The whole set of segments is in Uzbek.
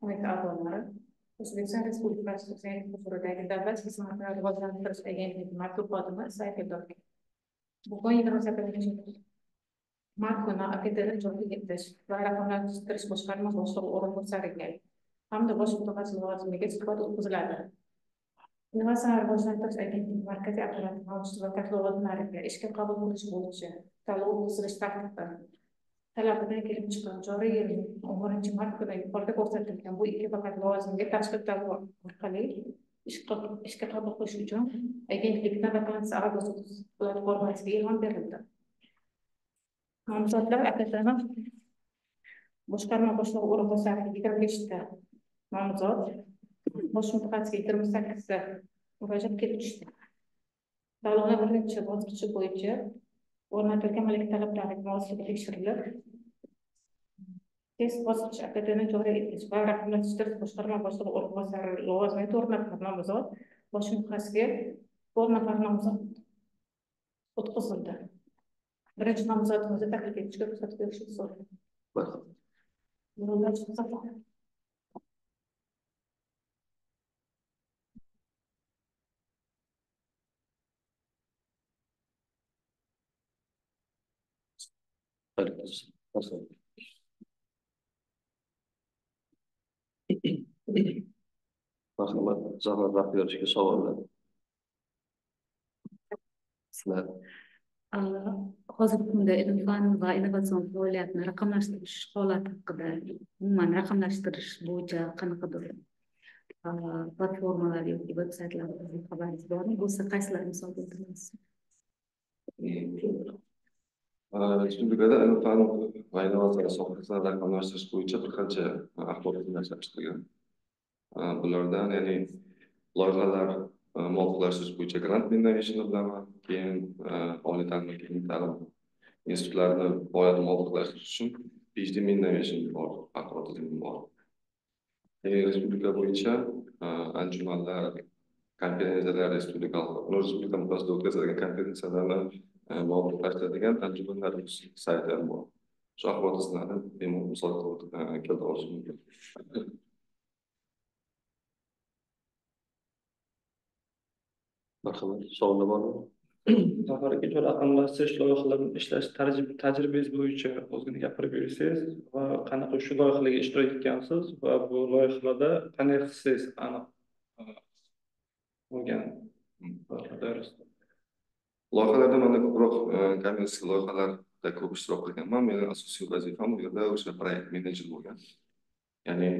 Qo'mita a'zolari O'zbekiston Respublikasi Huzuridagi huzuridagi Davlat xizmatini rivojlantirish agentligi matbuot xodimi Sayfulloh. Bugun yigirma sakkizinchi mart kuni AKTni joriy etish va raqamlashtirish boshqarma boshlig'i o'rinbosariga hamda bosh mutaxassis lavozimiga suhbat o'tkaziladi. Innovatsiya rivojlantirish agentligi markaziy apparati mavjud vakolat lavozimlariga ishga qabul qilish bo'yicha tanlov o'tkazilish tartibi talabidan kelib chiqqan joriy yilning o'n birinchi mart kuni yuqorida ko'rsatilgan bu ikki faqat lavozimga tashqi tanlov orqali ishga qabul qilish uchun agentlikdan vakansiya a'zosi platformasiga e'lon berildi nomzodlar akademik boshqarma boshlig'i o'rinbosari yigirma beshta nomzod bosh mutaxassisga yigirma sakkizta murojaat kelib tushdi tanlovni birinchi bosqichi bo'yicha o'rnatilgan malaka talablariga mosligi tekshirilib test bosqich akadini joriy etish va raqamlashtirish boshqarma boshlig'i o'rinbosari lavozimiga to'rt nafar nomzod bosh mutaxassisga to'rt nafar nomzod o'tkazildi birinchi nomzodimizni taklif etishga ruxsat berishni you. Marhamat zafar rahbirovичga savollar sizlar hozirgi kunda ilm fan va innovatsion faoliyatni raqamlashtirish holati haqida umuman raqamlashtirish bo'yicha qanaqadir platformalar yoki veb saytlar xabaringiz bormi? Bo'lsa qaysilarini misol keltirasiz respublikada ilm fan va innovatsiya sohasini raqamlashtirish bo'yicha bir qancha axborotlar ishlab chiqilgan Э, bulardan ya'ni loyihalar e, muvofiqlashtirish bo'yicha grant minnationini bilaman keyin e, oliy ta'lim va keyingi ta'lim institutlarini faoliyatini muvofiqlashtirish uchun phd minnation bor xalqaro tizim bor. Respublika bo'yicha e, anjumanlar konferensiyalar respublika respublika miqyosida o'tkaziladigan konferensiyalarni muvofiqlashtiradigan anjumanlar saytlar bor. Shu axborot tizimlarini bemalol misol keltirib olish mumkin. Marhamat savollar bormi zafar aka shu raqamlashtirish loyihalarini ishlash tajribangiz bo'yicha ozgina gapirib bersangiz va qanaqa shu loyihalarga ishtirok etgansiz va bu loyihalarda qanday hissangiz aniq bo'lgan loyihalarda mana ko'proq kommersiya loyihalarda ko'p ishtirok qilganman meni asosiy vazifam u yerda o'sha proyekt menejer bo'lgan. Ya'ni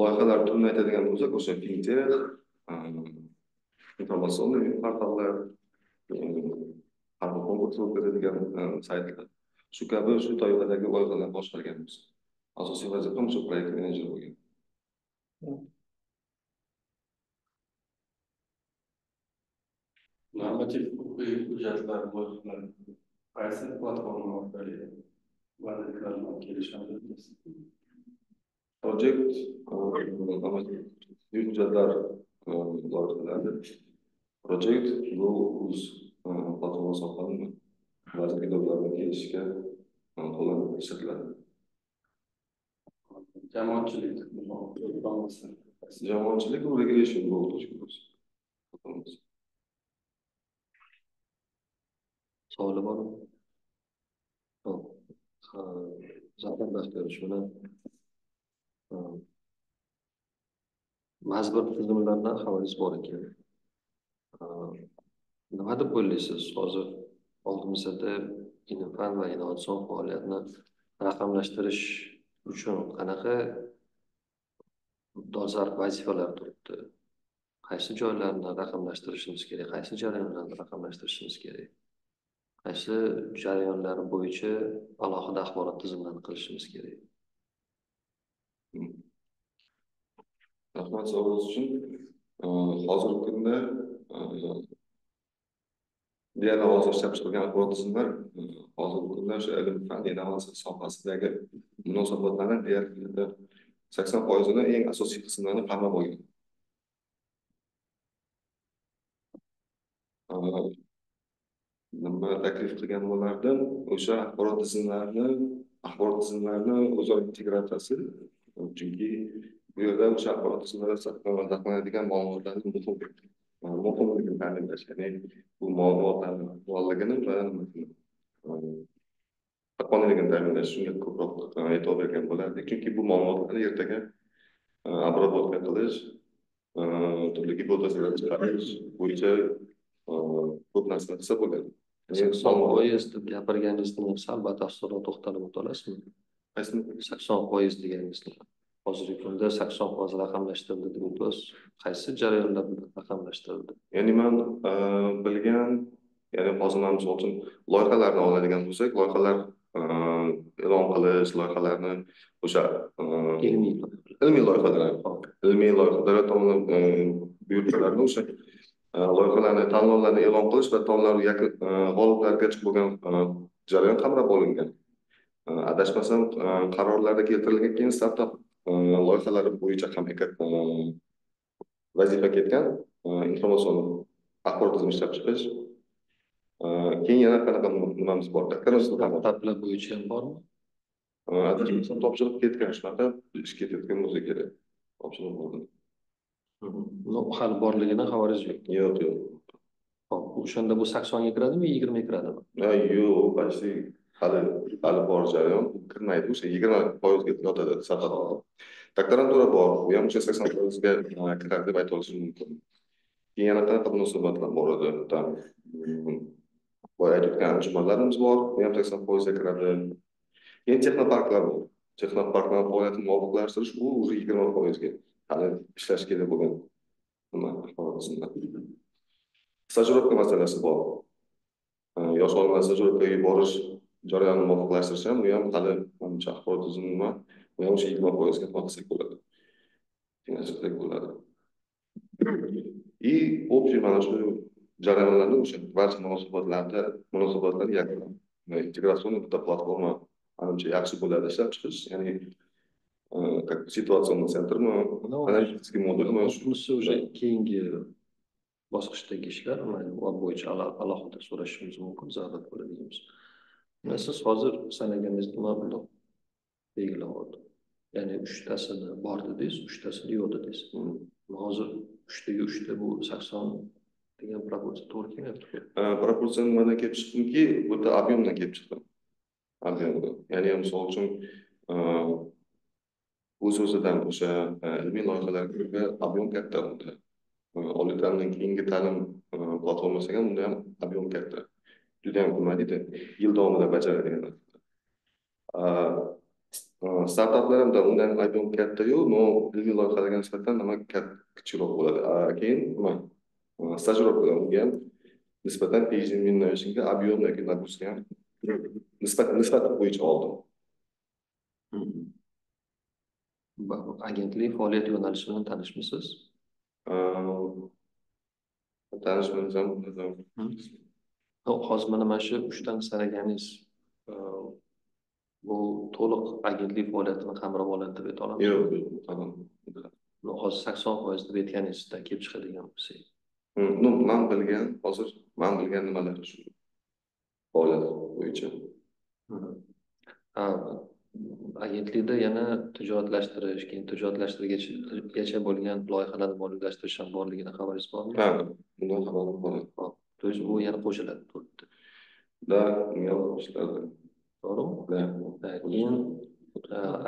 loyihalar turini aytadigan bo'lsak o'sha fintech informatsionniy portallar har bir konkurs o'tkazadigan saytlar shu kabi shu toifadagi loyihalarni boshqarganmiz asosiy vazifam shu proyekt menejer bo'lgan normativ huquqiy hujjatlar loyihalar qaysi platforma orqali vazirliklar bilan kelishadi projekt hujjatlar loyihalari projekt bu uz platformasi orqali vazirliklar bilan kelishishga qo'llanib ishlatiladi jamoatchilik jamoatchilik u regulation bu savollar bormi? Ho'p zafar baxtiyorich bilan majbur tizimlardan xabaringiz bor ekan. Nima deb o'ylaysiz? Hozir oldimizda fan va innovatsion faoliyatni raqamlashtirish uchun qanaqa dolzarb vazifalar turibdi? Qaysi joylarni raqamlashtirishimiz kerak? Qaysi jarayonlarni raqamlashtirishimiz kerak? Qaysi jarayonlar bo'yicha alohida axborot tizimlarini qilishimiz kerak? Hmm. Rahmat savolingiz uchun hozirgi kunda deyarli hozir ishlab chiqilgan axborot tizimlar hozirgi kunda o'sha ilm fan innovatsiya sohasidagi munosabatlarni deyarli sakson foizini eng asosiy qismlarini qamrab olgan nima taklif qilgan bo'lardim o'sha axborot tizimlarini axborot tizimlarini o'zaro integratsiyasi chunki bu yerda o'sha axborot tizimlarida saqlanadigan ma'lumotlarni muhim muhimligini ta'minlash ya'ni bu ma'lumotlarni borligini va haqqoniyligini ta'minlash shunga ko'proq e'tibor bergan bo'lardik chunki bu ma'lumotlarni ertaga обработка qilish turli gipotezalar chiqarish bo'yicha ko'p narsani qilsa bo'ladi sakson foiz deb gapirganingizda sal batafsilroq to'xtalib o'ta olasizmi? Qaysini sakson foiz deganingizni hozirgi kunda sakson foiz raqamlashtirildi deb o'tasiz qaysi jarayonda raqamlashtirildi? Ya'ni man e, bilgan ya'ni hozir man misol uchun loyihalarni oladigan bo'lsak loyihalar e, e'lon qilish loyihalarni o'sha e, ilmiy ilmiy loyihalar ilmiy loyiha davlat tomonidan buyurtmalarni o'sha loyihalarni tanlovlarni e'lon qilish va tanlov yakun g'oliblarigacha bo'lgan jarayon qamrab olingan. Adashmasam qarorlarda keltirilgan keyin startap loyihalari bo'yicha ham vazifa ketgan. Informatsion axborot tizimi ishlab chiqish. Keyin yana qanaqa nimamiz bor startaplar bo'yicha ham bormi? Topshiriq ketgan shunaqa ish ketayotgan bo'lsa kerak. Topshiriq bo'ldi. Hali borligidan xabaringiz yo'q. Yo'q yo'q. Hop o'shanda bu saksonga kiradimi yigirmaga kiradimi yo'q почти hali hali bor jarayon kirmaydi o'sha yigirma foizga yotadi startap doktorantura bor u ham o'sha sakson foizga kiradi deb aytolishim mumkin keyin yana qanaqa munosabatlar bor edi там boya aytib o'tgan anjumanlarimiz bor u ham sakson foizga kiradi keyin texnoparklar bor texnoparklar faoliyatini muvofiqlashtirish u уже yigirma foizga hali ishlash kerak bo'lgan nima stajirovka masalasi bor yosh olimlar stajirovkaga yuborish jarayonini muvofiqlashtirish ham bu ham hali manimcha axborot tizimi nima bu ham o'sha yigirma foizga qolsak bo'ladi. Tenglashtirsak bo'ladi. И общий mana shu jarayonlarni o'sha barcha munosabatlarda munosabatlar integratsion bitta platforma manimcha yaxshi bo'ladi. Ishlab chiqish ya'ni как ситуационный центрmi аналитический модульmi bunisi o'sha keyingi bosqichdagi ishlar bo'yicha alohida so'rashimiz mumkin zarur bo'ladigan bo'lsa siz hozir sanaganingiz nima bundoq belgilanyapti ya'ni uchtasini bor dedingiz uchtasini yo'q dedingiz hozir uchtaga uchta bu sakson degan proporsiya to'g'ri kelyapti proporsiya nimadan kelib chiqdimki bu yerda объемdan kelib chiqdim. Объемdan ya'ni misol uchun e, o'z o'zidan o'sha e, ilmiy loyihalarga объем katta unda e, oliy ta'limdan keyingi ta'lim platformasi ham unda ham объем katta. Juda ham nima deydi yil davomida bajaradigan startaplar hamda undan объем kattayu но ilmiy loyihalarga nisbatan nima kichikroq bo'ladi? Keyin nima? Stajirovka unga ham. Nisbatan PhD innovationga объем yoki нагрузка ham nisbat nisbat bo'yicha oldim. Agentlik faoliyat yo'nalishi bilan tanishmisiz tanishmansam hozir mana mana shu uchtani sanaganingiz bu to'liq agentlik faoliyatini qamrab oladi deb ayta olamizmi yo'q yo'q hozir sakson foiz deb aytganingizdan kelib chiqadigan bo'lsak ну man bilgan hozir man bilgan nimalar shu faoliyat bo'yicha? Agentlikda yana tijoratlashtirish keyin tijoratlashtirishgacha bo'lgan loyihalarni moliyalashtirish ham borligidan xabaringiz bormi? Ha bundan xabarim bor то есть bu yana qo'shiladi to'rtta. Да to'g'rimi? Keyin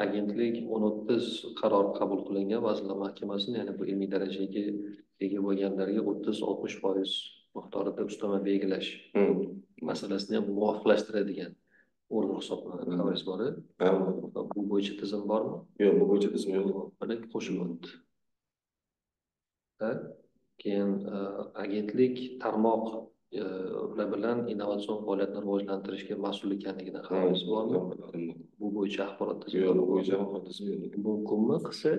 agentlik o'n o'ttiz qaror qabul qilingan vazirlar mahkamasini ya'ni bu ilmiy darajaga ega bo'lganlarga o'ttiz oltmish foiz miqdorida ustama belgilash masalasini ham muvofiqlashtiradigan organ hisoblanadi xabaringiz bor bu bo'yicha tizim bormi? Yo'q bu bo'yicha tizim yo'q. Mana qo'shilyapti keyin agentlik tarmoq ular bilan innovatsion faoliyatni rivojlantirishga mas'ul ekanligidan xabaringiz bormi bu bo'yicha axborot tizimi mumkinmi qilsa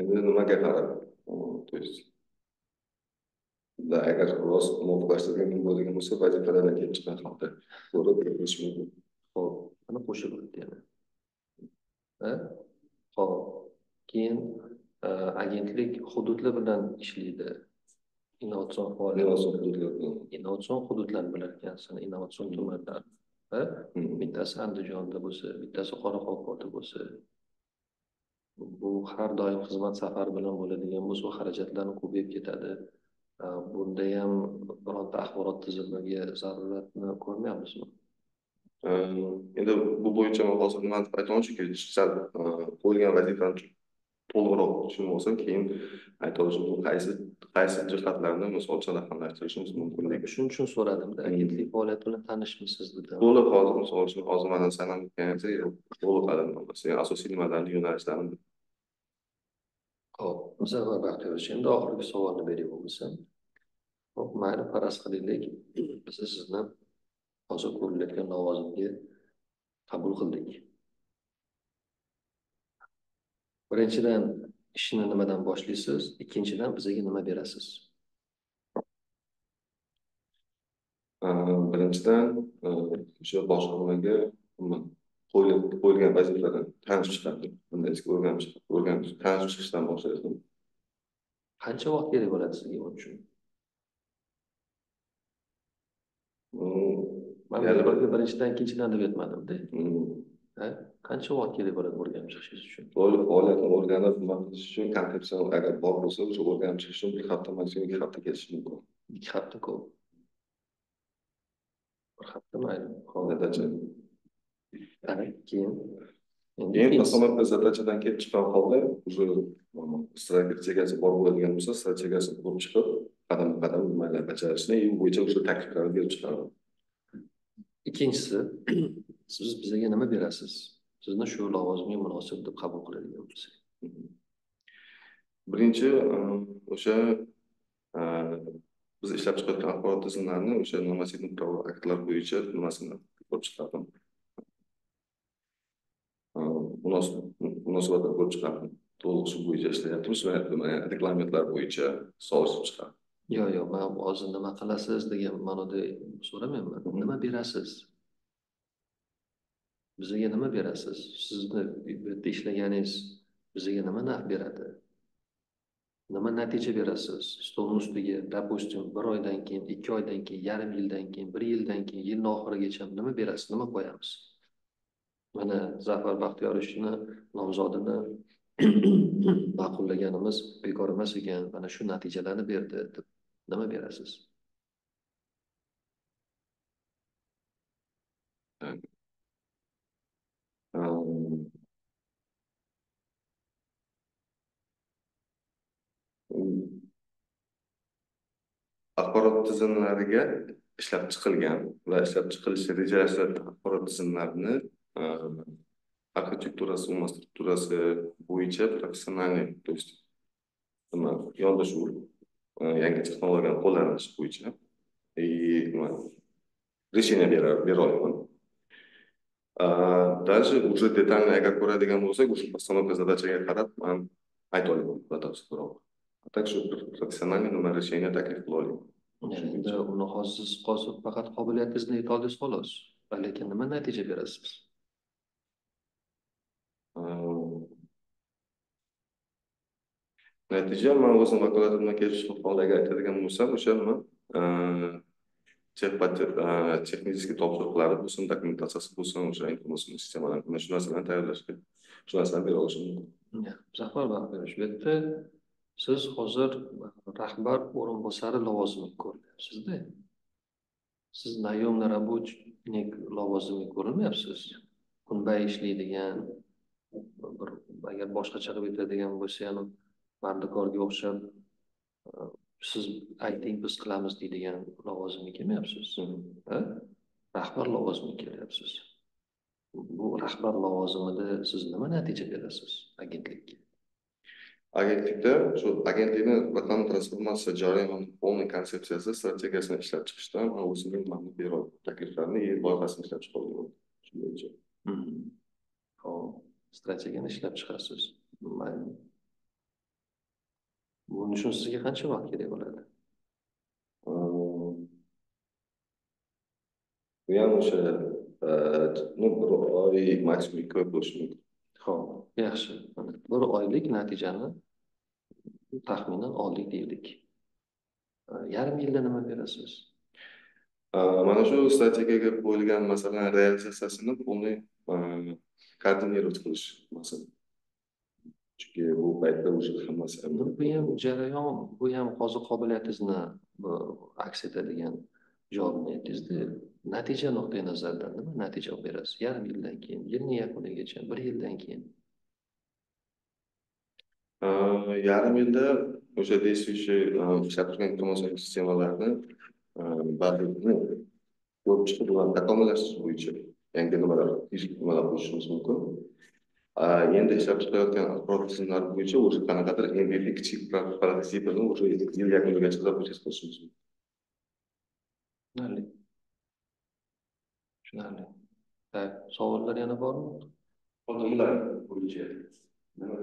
endi nimaga qarab то есть agar biroz muvofiqlashtirilgan bo'ladigan bo'lsa vazifalardan kelib chiqqan holda ko'rib qilish mumkin Xo'p, mana qo'shilyapti yana. Ha? Xo'p, keyin e, agentlik hududlar bilan ishlaydi. Innovatsion faoliyat, innovatsion hududlar bilan. innovatsion hududlar ekansan, innovatsion tumanlar. Bittasi Andijonda bo'lsa, bittasi Qoraqalpoqda bo'lsa. Bu har doim xizmat safari bilan bo'ladigan bo'lsa, xarajatlarni ko'payib ketadi. Bunda ham bironta axborot tizimiga zaruratni ko'rmayapmizmi? endi bu bo'yicha man hozir nimani deb aytmoqchiki sal qo'yilgan vazifani to'liqroq tushunib olsam keyin aytolishim bu qaysi qaysi jihatlarni misol uchun raqamlashtirishimiz mumkinligi Shuning uchun so'radimda, agentlik faoliyati bilan tanishmisiz dedim. to'liq hozir misol uchun hozir mana sanam to'liq hali sen asosiy nimalarni yo'nalishlarini Ho'p, Muzaffar Baxtiyorovich, endi oxirgi savolni berib bo'lmasam. Ho'p, mayli faraz qilaylik, biz sizni hozir ko'rilayotgan lavozimga qabul qildik. Birinchidan ishni nimadan boshlaysiz, ikkinchidan bizga nima berasiz? Birinchidan o'sha boshqarmaga qo'yilgan vazifadan tanishib chiqardim bunday o'rganib chiqib o'rganib tanishib chiqishdan boshlaydim Qancha vaqt kerak bo'ladi sizga buning uchun? Ya'ni- bir- birinchidan, ikkinchidan deb aytmadim-da. Ha? Qancha vaqt kerak bo'ladi o'rganib chiqishingiz uchun? to'liq faoliyatni o'rganib nima qilish uchun konsepsiya agar bor bo'lsa o'sha o'rganib chiqish uchun bir hafta maksimum ikki hafta ketishi mumkin Ikki hafta ko'p. Bir hafta mayli. Ana, keyin keyin основной bir zadachadan kelib chiqqan holda уже strategiya chegasi bor bo'ladigan bo'lsa strategiya chegasini ko'rib chiqib qadam qadam nimalar bajarishni u bo'yicha o'sha takliflarni berib chiqardim Ikkinchisi, siz bizga nima berasiz? Sizni shu lavozimga munosib deb qabul qiladigan bo'lsak. birinchi e, o'sha biz ishlab chiqayotgan axborot tizimlarini o'sha normativ правовой aktlar bo'yicha nimasini ko'rib chiqardim munosabatlar ko'rib chiqardim to'liq shu bo'yicha ishlayapmiz va reglamentlar bo'yicha solishib chiqardim Yo'q, yo'q, men hozir nima qilasiz degan ma'noda so'ramayapman. Mhm. Nima berasiz? Bizga nima berasiz? Sizni bu yerda ishlaganingiz bizga nima naf beradi? Nima natija berasiz? Stolni ustiga, допустим, bir oydan keyin, ikki oydan keyin, yarim yildan keyin, bir yildan keyin, yilni oxirigacha nima berasiz? Nima qo'yamiz? Mana Zafar Baxtiyorovichni nomzodini ma'qullaganimiz bekor emas ekan, mana shu natijalarni berdi deb nima berasiz? Axborot tizimlariga ishlab chiqilgan va ishlab chiqilishi rejalashtirilgan axborot tizimlarini e, arxitekturasi umuman strukturasi bo'yicha professionalniy то есть nima yondashuv e, yangi texnologiyani qo'llanish bo'yicha и nima решение bera bera olaman А, уже детально agar ko'radigan bo'lsak o'sha постановка zadachaga qarab man ayta olaman batafsilroq a так shu bir professionальный nima решение taklif qila olaman Yani endi uni hozir hozir faqat qobiliyatingizni ayta olsangiz xolos. Lekin nima natija berasiz? Natija man o'zim vakolatimdan kelib chiqib holaga aytadigan bo'lsam o'sha nima tex- texnический topshiriqlari bo'lsin dokumentatsiyasi bo'lsin o'sha informatsion sistemalar mana shu narsalarni tayyorlashga shu narsalarni bera olishim mumkin Baxtiyorovich, bu yerda siz hozir rahbar o'rinbosari lavozimiga ko'rilyapsizda. Siz наемный работник lavozimiga ko'rilmayapsiz. Kunbay ishlaydigan bir agar boshqacha qilib aytadigan bo'lsa ham mardikorga o'xshab siz ayting biz qilamiz deydigan lavozimga kelmayapsiz. Rahbar lavozimiga kelyapsiz. Bu rahbar lavozimida siz nima natija berasiz agentlikka? agentlikda shu agentlikni vatan transformatsiya jarayon полный konsepsiyasi strategiyasini ishlab chiqishda man o'zimning manfaatliroq takliflarimni loyihasini ishlab chiqqan shu bo'yicha. Hmm. Ho'p strategiyani ishlab chiqarsiz buni uchun sizga qancha vaqt kerak bo'ladi? Bu ham o'sha ну bir oy maksimum oy bo'lishi mumkin. Yaxshi. Bir oylik natijani taxminan oldik deylik. Yarim yilda nima berasiz? mana shu strategiyaga qo'yilgan masalan realizatsiyasini полный koordinировать qilish masala chunki bu paytda уже hammasi ham Bu ham jarayon, bu ham hozir qobiliyatingizni aks etadigan javobni aytdingizda natija nuqtai nazaridan nima natija berasiz? Yarim yildan keyin, yilni yakunigacha, bir yildan keyin. Yarim yilda o'sha действующий ishlab turgan informatsion sistemalarni barligini ko'rib chiqib ularni takomillashtirish bo'yicha yangi nimalar nimalar qo'shishimiz mumkin endi ishlab chiqayotgan axborot tizimlari bo'yicha o'sha qanaqadir MVP kichik prototipini уже yil yakunigacha запустить qilishimiz mumkin Tushunarli. Tushunarli. Так, savollar yana bormi? Xodimlar bo'yicha nima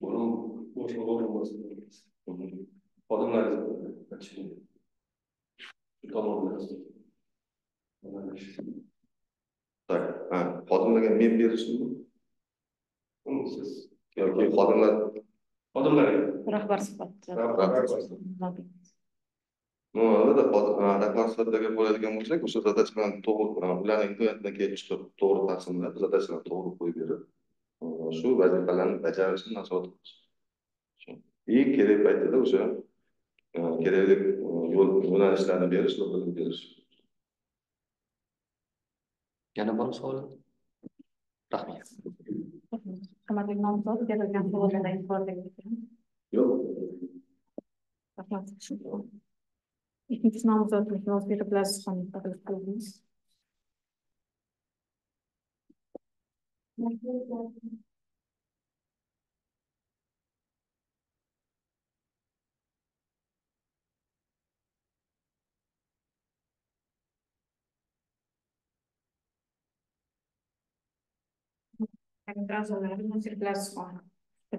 deyapsiz? Buni boshqa bo'lmasın. Xodimlar shu tomondan. Mana shu. так xodimlarga men berishim Uni siz yoki xodimlar xodimlarga rahbar sifatida Ну, albatta xod- rahbar sifatidagi bo'ladigan bo'lsak o'sha zadachalarni to'g'ri ularni imkoniyatidan kelib chiqib to'g'ri taqsimlab zadachalarni to'g'ri qo'yib berib shu vazifalarni bajarishni nazorat qilish. Shu. и kerak paytida o'sha kerakli yo'l yo'nalishlarni berish va bilib berish. Yana bormi savollar? Rahmat. hurmatli nomzod berilgan savollardan ifodaga yo'q. Rahmat. Ikkinchi nomzodni o'zbek bilan taklif qildingiz a'zolari o'zbek bilan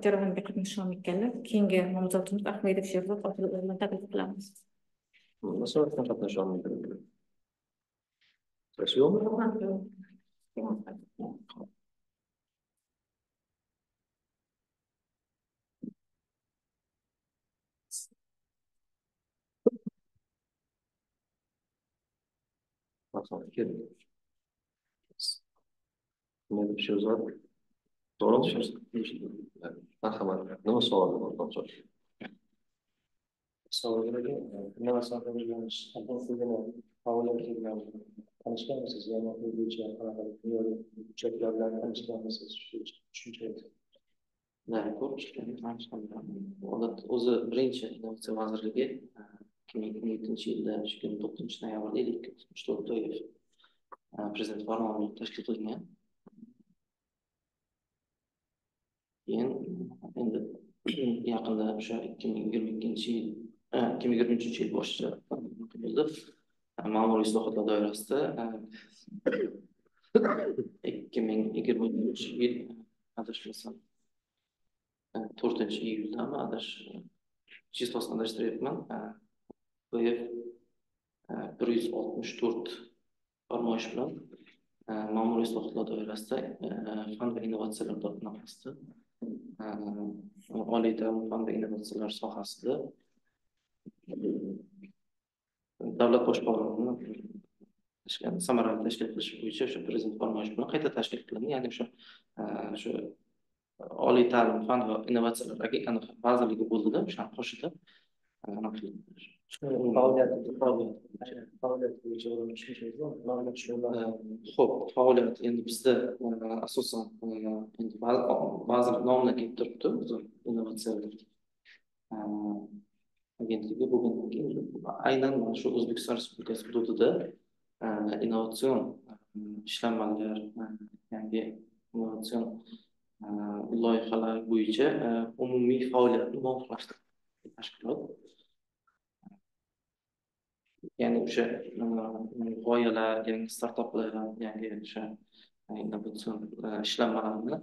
jarayonga qatnasholmaganlar keyingi nomzodimiz ahmedov sherzod otalovni taklif qilamiz Nasoratdan qatnasholmaydi. Siz yo'qmi? Keling. Nima deb sherzod? To'g'rimi? Marhamat. Nima savol bor, nomzod? Savollarga nima sohalarimiz faoliyat bilan tanishganmisiz yana bu bo'yicha qanaqa hujjatlar bilan tanishganmisiz shu tushuncha Odat o'zi birinchi innovatsiya vazirligi ikki ming o'n yettinchi yilda yigirma to'qqizinchi noyabrda ellik uch to'rtoyev prezident farmoni tashkil qilingan keyin endi yaqinda o'sha ikki ming yigirma ikkinchi yil ikki ming yigirma uchinchi yil boshida ma'muriy islohotlar doirasida ikki ming yigirma uchinchi yil adashmasam to'rtinchi iyuldami adash chistosini adashtiryapman qo'yib bir yuz oltmish to'rt farmoyish bilan ma'muriy islohotlar doirasida fan va innovatsiyalar anaqasida oliy ta'lim fan va innovatsiyalar sohasida davlat boshqaruvini samarali tashkil qilish bo'yicha o'sha prezident farmoyishi bilan qayta tashkil qilindi ya'ni o'sha o'sha oliy ta'lim fan va innovatsiyalar vazirligi bo'ldida o'shani qo'shilib anaqa faoliyat Xo'p, faoliyat endi bizda asosan endi va- vazirlik nomidan kelib turibdi o'zi innovatsiyalar. Agentligi bo'lgandan keyin aynan mana shu O'zbekiston Respublikasi hududida innovatsion ishlanmalar, yangi innovatsion loyihalar bo'yicha umumiy faoliyatni muvofiqlashtirdi tashkilot. ya'ni o'sha g'oyalar, yangi startaplar, yangi o'sha innovatsion e, ishlanmalarni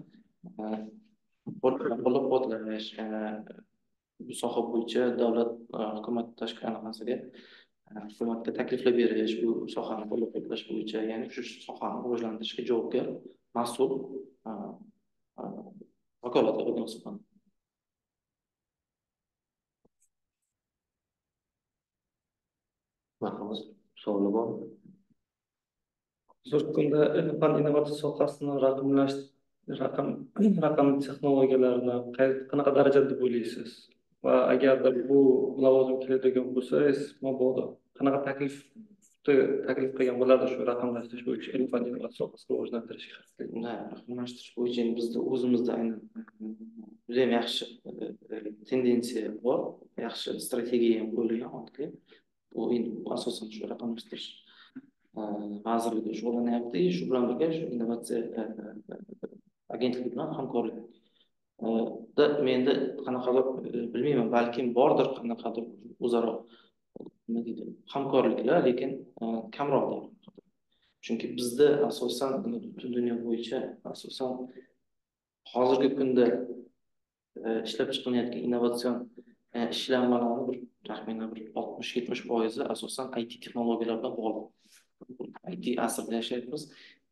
qo'llab-quvvatlash, e, e, bu soha bo'yicha davlat hukumat tashqi anaqasiga hukumatga takliflar berish bu sohani qo'llab quvvatlash bo'yicha ya'ni shu sohani rivojlantirishga javobgar mas'ul vakolatli organ hisoblanadi marhamat savoli bormi hozirgi kunda fan innovatsiya sohasini raqamlash raqam raqamli texnologiyalarni qanaqa darajada deb o'ylaysiz? Va agarda bu lavozim keladigan bo'lsangiz mabodo qanaqa taklif taklif qilgan bo'lardi shu raqamlashtirish bo'yicha ilm fan innovatsiya sohasini rivojlantirishga? Raqamlashtirish bo'yicha endi bizda o'zimizda aynan judayam yaxshi e, tendensiya bor. Yaxshi strategiya ham qo'yilgan hozirgi bu endi bu asosan shu raqamlashtirish e, vazirligi shug'ullanyapti shu bilan birga shu innovatsiya e, e, agentligi bilan hamkorlik. E, Menda qanaqadir bilmayman balkim bordir qanaqadir o'zaro nima deydi hamkorliklar lekin e, kamroq chunki bizda asosan butun dunyo bo'yicha asosan hozirgi kunda ishlab chiqilayotgan innovatsion E, ishlanmalarni bir taxminan bir oltmish yetmish foizi asosan IT texnologiyalar bilan bog'liq. IT asrida yashayapmiz.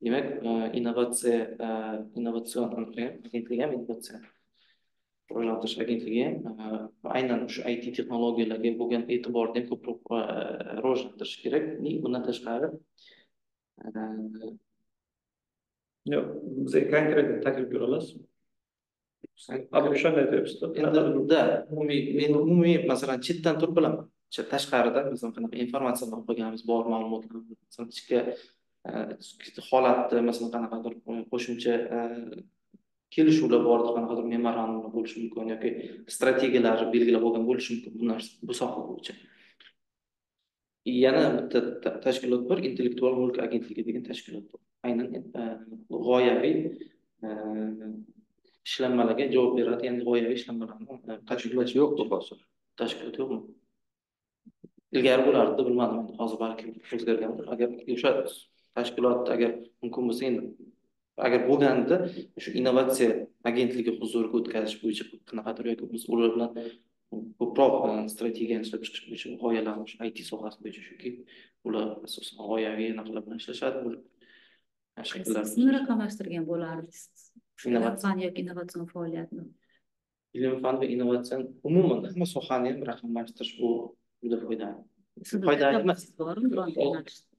Demak e, innovatsiya e, innovatsion agentligi ham innovatsiya rivojlantirish agentligi ham aynan o'sha IT texnologiyalarga bo'lgan e'tiborni ham ko'proq rivojlantirish kerak. Bundan tashqari yo'q bizga konkret taklif bera olasizmi o'shanda aytyapsizda endi unda umumiy men umumiy masalan chetdan turib bilaman. Tashqarida masalan qanaqa informatsiyalar qilganimiz bor ma'lumotlar masalan ichki e, holatni masalan qanaqadir e, qo'shimcha e, kelishuvlar bor qanaqadir memorandumlar bo'lishi mumkin yoki strategiyalar belgilab olgan bo'lishi mumkin bu narsa bu soha bo'yicha. Yana bitta ta- tashkilot bor intellektual mulk agentligi degan tashkilot bor. Aynan g'oyaviy ishlanmalarga javob beradi. Ya'ni g'oyaviy ishlanmalarni e, tashkillashni yo'qmi hozir tashkilot yo'qmi? Ilgari bo'lardi bilmadim endi. Hozir balki o'zgargandir. Agar o'sha tashkilot agar mumkin bo'lsa endi agar bo'lganda shu innovatsiya agentligi huzuriga o'tkazish bo'yicha qanaqadir yoki bo'lmasa ular bilan ko'proq e, strategiyani ishlab chiqish bo'yicha g'oyalarni shu IT sohasi bo'yicha shuki ular asosan g'oyaviy anaqalar bilan ishlashadi. Bu shakllar Sizni raqamlashtirgan bo'lardingiz Innovatsiya. fan yoki innovatsion faoliyatni ilm fan va innovatsiya umuman hamma sohani ham raqamlashtirish bu juda foydali emas.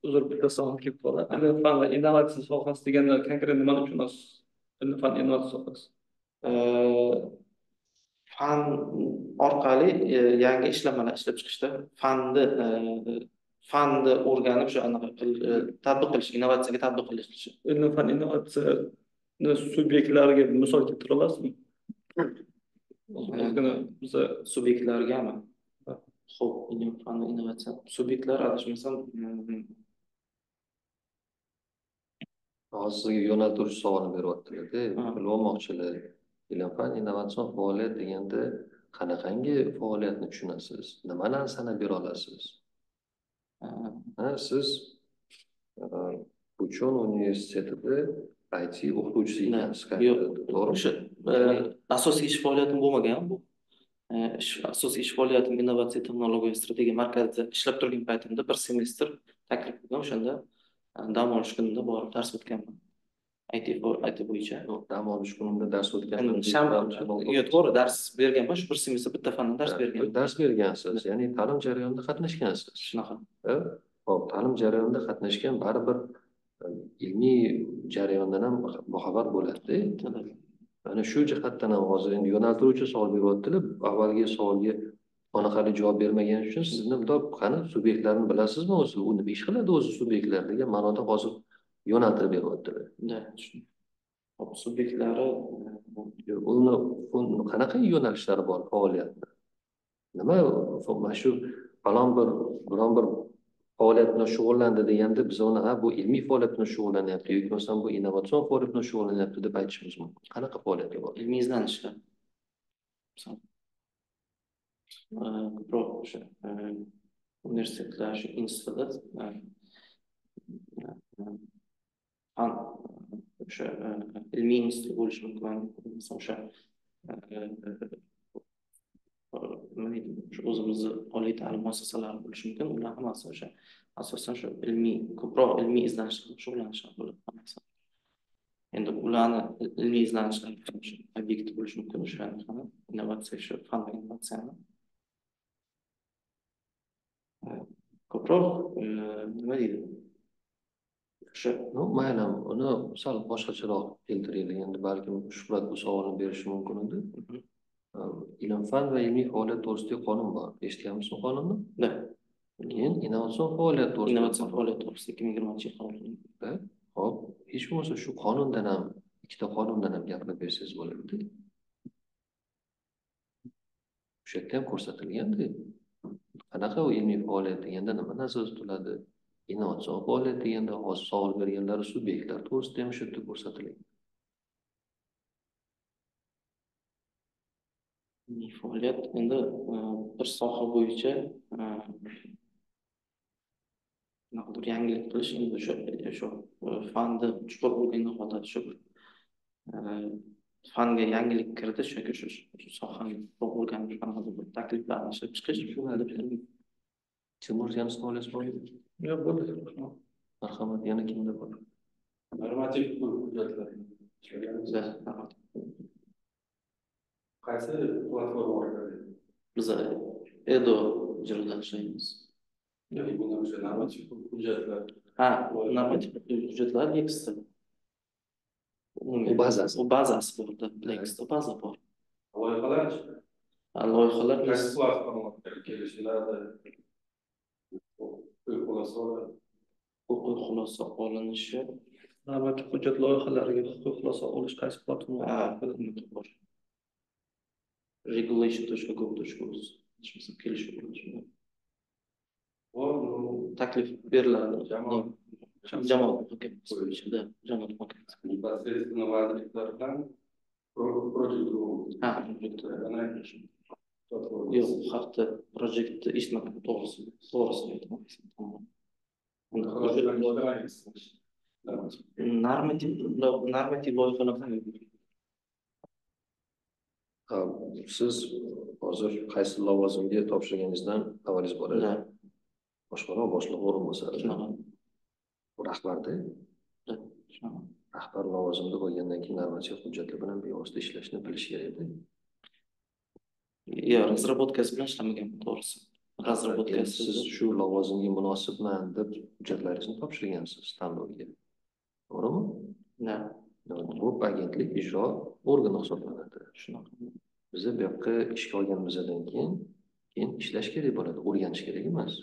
uzr bitta savol kelib qoldi ilm fan va innovatsiya sohasi deganda konkret nimani tushunasiz ilm fan innovatsiya sohasi fan orqali yangi ishlanmalar ishlab chiqishda fanni fanni o'rganib shu anaqa tatbiq qilish innovatsiyaga tatbiq qilish ilm fan innovatsiyani subyektlariga misol keltira olasizmi ozgina biza subyektlargami? Ho'p ilm fan va innovatsiya subyektlar adashmasam hozir sizga yo'naltiruvchi savolni beryaptilarda. Bilib olmoqchilar. Ilm fan innovatsion faoliyat deganda qanaqangi faoliyatni tushunasiz? Nimalarni sanab bera olasiz? Ha siz e, Puchon universitetida IT o'qituvchisi ekansiz yo'q to'g'rimi o'sha asosiy ish faoliyatim bo'lmagan bu asosiy ish faoliyatim innovatsiya texnologiya strategiya markazida ishlab turgan paytimda bir semestr taklif qilgan o'shanda dam olish kunida borib dars o'tganman IT IT bo'yicha dam olish kunimda dars o'tgan shanba yo'q to'g'ri dars berganman shu bir semestr bitta fandan dars berganman dars bergansiz ya'ni ta'lim jarayonida qatnashgansiz shunaqa? Hop, ta'lim jarayonida qatnashgan baribir ilmiy jarayondan ham boxabar bo'ladida mana shu jihatdan ham hozir endi yo'naltiruvchi savol beryaptilar. Avvalgi savolga qoniqarli javob bermagani uchun sizni bundoq qani subyektlarni bilasizmi o'zi? U nima ish qiladi o'zi subyektlar degan ma'noda hozir yo'naltirib beryaptilar. Subyektlari e, uni qanaqa yo'nalishlari bor faoliyatni nima mana shu falon bir biron bir faoliyat bilan shug'ullandi deganda biz uni ha bu ilmiy faoliyat bilan shug'ullanyapti yoki bo'lmasam bu innovatsion faoliyat bilan shug'ullanyapti deb aytishimiz mumkin. Qanaqa faoliyatga bor? Ilmiy izlanishlar Misol, e, ko'proq o'sha e, universitetlar shu institutlar fan e, o'sha ilmiy institut bo'lishi mumkin. Masalan o'sha nima deydi shu o'zimizni oliy ta'lim muassasalari bo'lishi mumkin. Ular hammasi o'sha asosan shu ilmiy ko'proq ilmiy izlanishlar bilan shug'ullanishadi bular hammasi endi ularni ilmiy izlanishlar obyekti bo'lishi mumkin o'sha innovatsiya shu fan va innovatsiyani. Ko'proq nima deydi? O'sha Ну, mayli, uni sal boshqacharoq keltiraylik. Endi balkim Shuhrat bu savolni berishi mumkin edi. Ilm fan va ilmiy faoliyat to'g'risidagi qonun bor. Eshitganmizmi qonunni? da Keyin innovatsion faoliyat to'g'risida. innovatsion faoliyat to'g'risida ikki ming yigirmanchi yil qonuni Hop, hech bo'lmasa shu qonundan ham, ikkita qonundan ham gapirib bersangiz bo'ladida. O'sha yerda ham ko'rsatilgandi. Qanaqa u ilmiy faoliyat deganda nima nazarda tutiladi? Innovatsion faoliyat deganda hozir savol berganlari subyektlar to'g'risida ham shu yerda ko'rsatilgan. Faoliyat endi bir soha bo'yicha qanaqadir yangilik qilish endi o'sha shu e, fanni chuqur o'rgangan holda shu fanga yangilik kiritish yoki shu shu sohani o'rganish qanaqadir bir takliflarni ishlab chiqish Timur savolingizmi bor edi? yo'q bo'ldi Marhamat, yana kimda bor? Normativ hujjatlar. Qaysi platforma orqali? biz edo bundan o'sha normativ hujjatlar ha normativ hujjatlar nextda U bazasi. u bazasi borda nextda baza bor loyihalarchi? Ha, loyihalar Qaysi platformaga kelishiladi? Xulosa huquqiy xulosa olinishi normativ hujjat loyihalariga huquqiy xulosa olish qaysi platforma ha, bor regulation.gov.uz ishimizda kelishuv bo'lishi taklif beriladi Jamoat. bo'yichada jamoat непосредственно project group. ha yo'q haqda projektni eshitmadim to'g'risi to'g'risini aytmoqchi normativ normativ loyihalar Ha, siz hozir qaysi lavozimga topshirganingizdan xabaringiz bor edi? Da. Boshqaruv boshlig'i o'rinbosari. rahbarda. Rahbar lavozimida bo'lgandan keyin normativ hujjatlar bilan bevosita ishlashni bilish kerak edi. yo разработкасы bilan ishlamaganman to'g'risi разработкасы Siz shu lavozimga munosibman deb hujjatlaringizni topshirgansiz tanlovga. To'g'rimi? Bu agentlik ijro organi hisoblanadi. shunaqa Biza bu yoqqa ishga olganimizdan keyin keyin ishlash kerak bo'ladi, o'rganish kerak emas.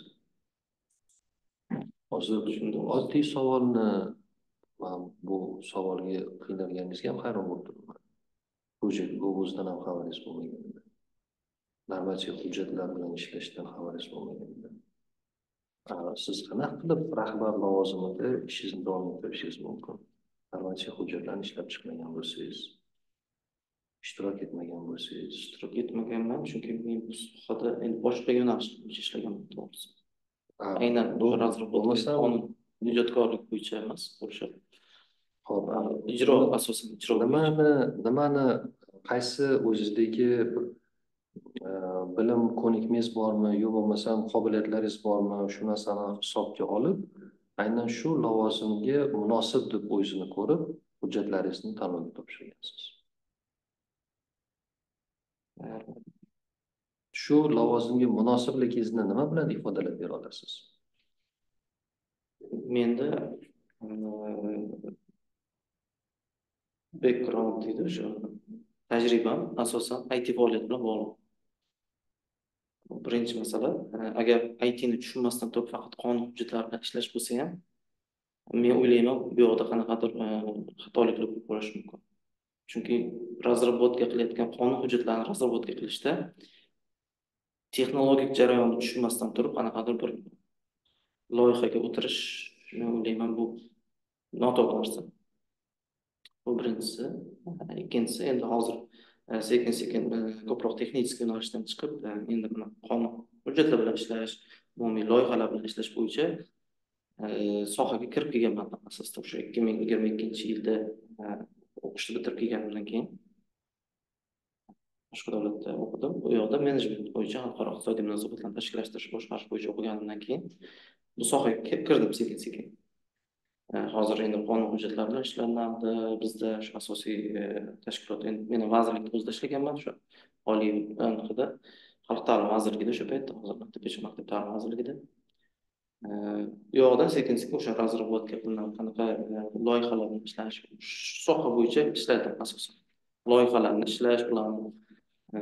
Hozir oddiy savolni man bu savolga qiynalganingizga ham hayron bo'lib turibman. Project Gov.uzdan ham xabaringiz bo'lmaganida. Normativ hujjatlar bilan ishlashdan xabaringiz bo'lmaganida. Siz qanaqa qilib rahbar lavozimida ishingizni davom ettirishingiz mumkin? Normativ hujjatlarni ishlab chiqmagan bo'lsangiz, ishtirok etmagan bo'lsangiz, ishtirok etmaganman chunki men bu sohada endi boshqa yo'nalish bo'yicha A, aynan bo'lmasa- ijodkorlik bo'yicha emas o'sha. Hop, ijro asosan ijro nimani nimani qaysi o'zingizdagi e, bilim ko'nikmangiz bormi yo bo'lmasam qobiliyatlaringiz bormi shu narsani hisobga olib aynan shu lavozimga munosib deb o'zini ko'rib hujjatlaringizni tanlovga topshirgansiz. Shu lavozimga munosibligingizni nima bilan ifodalab bera olasiz? Menda background deydi o'sha tajribam asosan IT faoliyat bilan bog'liq. Birinchi masala e, agar ITni tushunmasdan turib faqat qonun hujjatlari bilan ishlash bo'lsa ham men o'ylayman bu yoqda qanaqadir e, xatoliklar bo'lib qolishi mumkin. Chunki разработка qilayotgan qonun hujjatlarini разработка qilishda texnologik jarayonni tushunmasdan turib qanaqadir bir loyihaga o'tirish men o'ylayman bu noto'g'ri narsa. Bu birinchisi. Ikkinchisi endi hozir Э, sekin sekin э, ko'proq texnik yo'nalishdan chiqib э, endi mana qonun hujjatlar bilan ishlash umumiy loyihalar bilan ishlash bo'yicha sohaga kirib kelganman asosda o'sha ikki ming yigirma ikkinchi yilda o'qishni bitirib kelganimdan keyin. Boshqa davlatda o'qidim. U yoqda menejment bo'yicha xalqaro iqtisodiy munosabatlarni tashkillashtirish boshqarish bo'yicha o'qiganimdan keyin bu sohaga kirdim sekin sekin. E, hozir endi qonun hujjatlari bilan ishlanadi bizda shu asosiy e, tashkilot endi men vazirlikni o'zida ishlaganman shu oliy nqda xalq ta'limi vazirligida o'sha paytda hozir maktabgacha maktab ta'limi vazirligida. E, u yoqdan sekin sekin o'sha разработка qilinadi qanaqa e, loyihalarni ishlash shu soha bo'yicha ishladim asosan. Loyihalarni ishlash bilan e,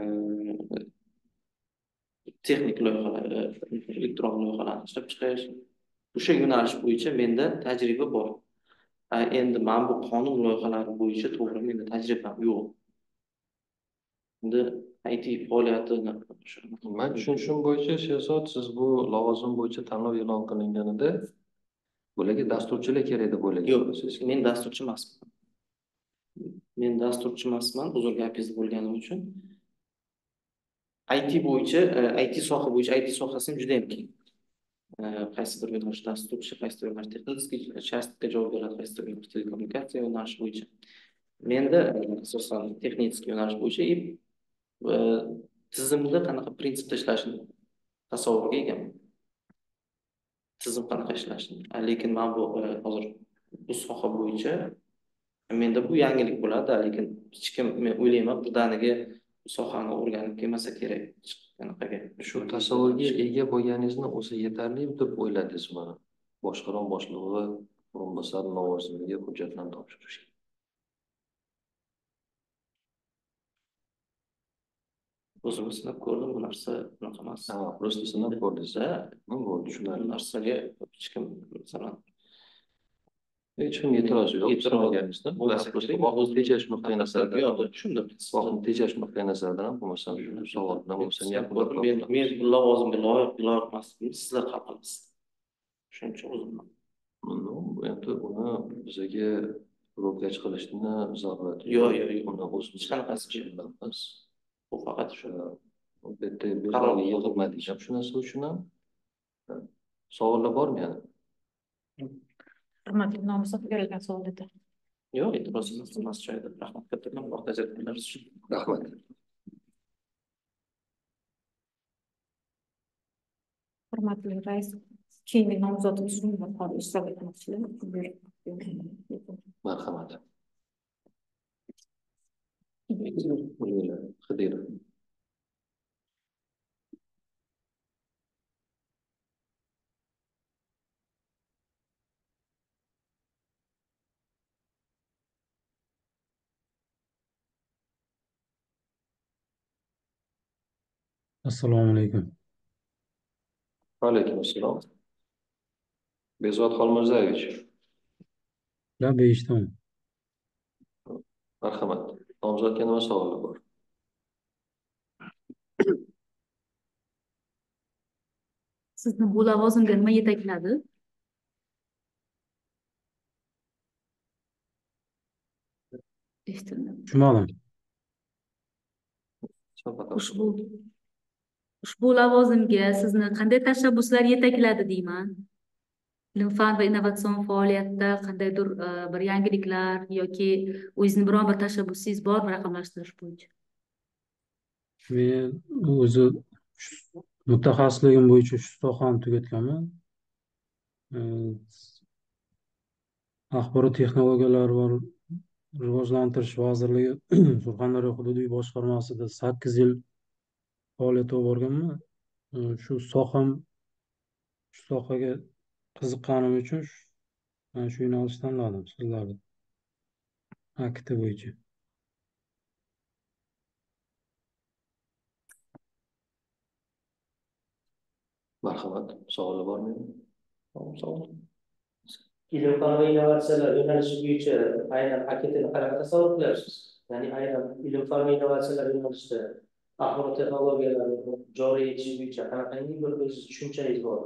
texnik loyihalar elektron loyihalarni ishlab chiqish o'sha yo'nalish bo'yicha menda tajriba bor. Endi mana bu qonun loyihalari bo'yicha to'g'ri menda tajribam yo'q. Endi IT faoliyatini man tushunishim bo'yicha Sherzod siz bu lavozim bo'yicha tanlov e'lon qilinganida bularga dasturchilar kerak deb o'ylagan yo'q men dasturchi emasman men dasturchi emasman uzr gapingizni bo'lganim uchun. IT bo'yicha e, IT soha bo'yicha IT sohasi ham juda yam keng qaysidir yo'nalish dastur dasturchi qaysidir yo'nalish texniskiy частьga javob beradi qaysidir yo'nalish telekommunikatsiya yo'nalishi bo'yicha menda asosan texniskiy yo'nalish bo'yicha и tizimda qanaqa prinsipda ishlashini tasavvurga egaman tizim qanaqa ishlashini lekin man bu hozir bu soha bo'yicha menda bu yangilik bo'ladi lekin hech kim men o'ylayman birdaniga sohani o'rganib kelmasa kerak hech qanaqaga shu tasavvurga ega bo'lganingizni o'zi yetarli deb o'yladingizmi boshqarma boshlig'i o'rinbosari lavozimiga hujjatlarni topshirishga o'zim sinab ko'rdim bu narsa bunaqa emas. Просто sinab ko'rdingiz bu tushunarli narsaga hech kim masalan hech kim e'tirozi yo'q E'tiroz bo'lmasa kerak. vaqtni tejash nuqtai nazaridan yo'q tushundim vaqtni tejash nuqtai nazaridan ham bo'lsa Sinab ko'rdim. men men bu lavozimga loyiq loyiq emasligimni sizlar hal qilasiz shuning uchun o'zim Ну, endi uni bizaga ro'kach qilishni zarurati Yo'q, yo'q, yo'q. uni o'zimiz Hech qanaqasi yo'q. qilamiz bu faqat shu bu yerda yig'ilmadik ham shu narsa uchun ham savollar bormi yana hurmatli nomusa berilgan savol edi yo'q e'tirozingiz emas joyida rahmat kattakon vaqt ajratganlaringiz uchun. Rahmat. Hurmatli rais keyingi nomzodimiz hozir ishtirok etmoqchilar. Marhamat. Mulila assalomu alaykum. Vaalaykum assalom bezod xolmirzayevich ular eshitaman marhamat. Nomzodga nima savoli bor? Sizni bu lavozimga nima yetakladi? Eshitilmadi tushunmadim. Ushbu ushbu lavozimga sizni qanday tashabbuslar yetakladi deyman. Ilm fan va innovatsion faoliyatda qandaydir e, bir yangiliklar yoki o'zizni biron bir tashabbusingiz bormi raqamlashtirish bo'yicha? Men o'zi mutaxassisligim bo'yicha shu sohani tugatganman. E, axborot texnologiyalari va rivojlantirish vazirligi surxondaryo hududiy boshqarmasida sakkiz yil faoliyat olib borganman shu soham shu sohaga qiziqqanim uchun mana shu yo'nalishni tanladim sizlarni akti bo'yicha. Marhamat. Savoli bormi? Savol ilm fan va innovatsiyalar yo'nalishi bo'yicha aynan paketini qanaqa tasavvur qilyapsiz? Ya'ni aynan ilm fan va innovatsiyalar yo'nalishida axborot texnologiyalarini joriy etish bo'yicha qanaqangi bir o'z tushunchangiz bor?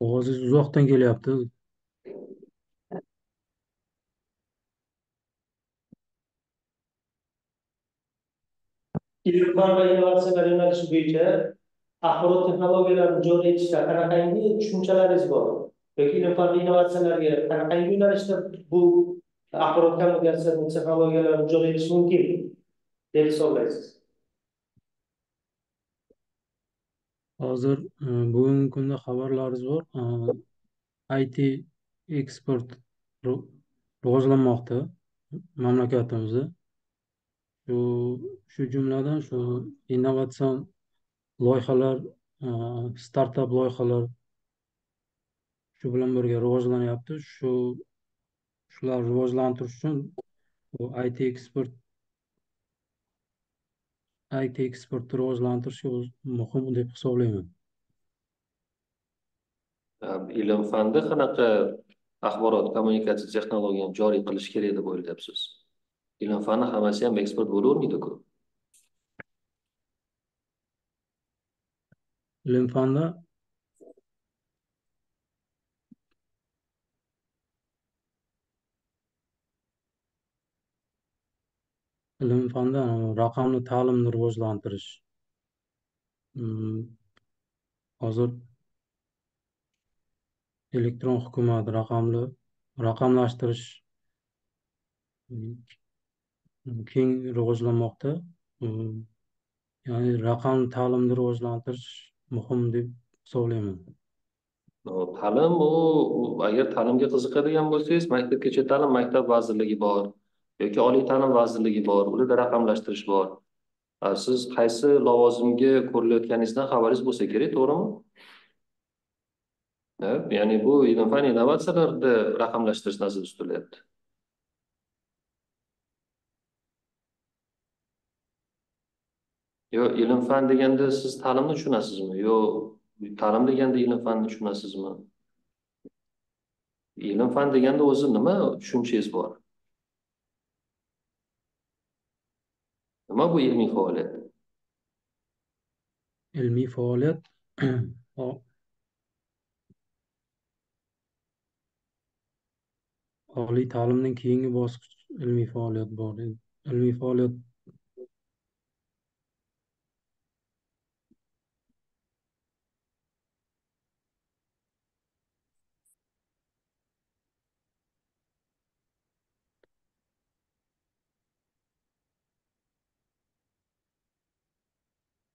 Ovozingiz uzoqdan kelyapti. Va innovatsiyalar yo'nalishi bo'yicha axborot texnologiyalarini joriy etishda qanaqangi tushunchalaringiz bor? Yoki ilm fan va innovatsiyalarga qanaqangi yo'nalishda bu axborot kommunikatsiya texnologiyalarini joriy etish mumkin deb hisoblaysiz hozir bugungi kunda xabarlarimiz bor IT eksport rivojlanmoqda mamlakatimizda. Shu shu jumladan shu innovatsion loyihalar eh, startap loyihalar shu bilan birga rivojlanyapti shu shularni rivojlantirish uchun bu IT eksport IT eksportni rivojlantirish muhim deb hisoblayman. Ilm fanda qanaqa axborot kommunikatsiya texnologiyani joriy qilish kerak deb o'ylayapsiz? Ilm fani hammasi ham eksport bo'lavermaydiku. Ilm fanda ilm fanda raqamli ta'limni rivojlantirish. Mm, hozir elektron hukumat raqamli raqamlashtirish mm, keng rivojlanmoqda. Mm, ya'ni raqamli ta'limni rivojlantirish muhim deb hisoblayman. Ta'lim bu u- agar ta'limga qiziqadigan bo'lsangiz maktabgacha ta'lim maktab vazirligi bor. Yoki oliy ta'lim vazirligi bor ularda raqamlashtirish bor. Siz qaysi lavozimga ko'rilayotganingizdan xabaringiz bo'lsa kerak to'g'rimi? E, ya'ni bu ilm fan innovatsiyalarda raqamlashtirish nazarda tutilyapti yo ilm fan deganda siz ta'limni tushunasizmi? Yo ta'lim deganda ilm fanni tushunasizmi? Ilm fan deganda o'zi nima tushunchangiz bor? Nima bu ilmiy faoliyat ilmiy faoliyat oliy ta'limdan keyingi bosqich ilmiy faoliyat bor ilmiy faoliyat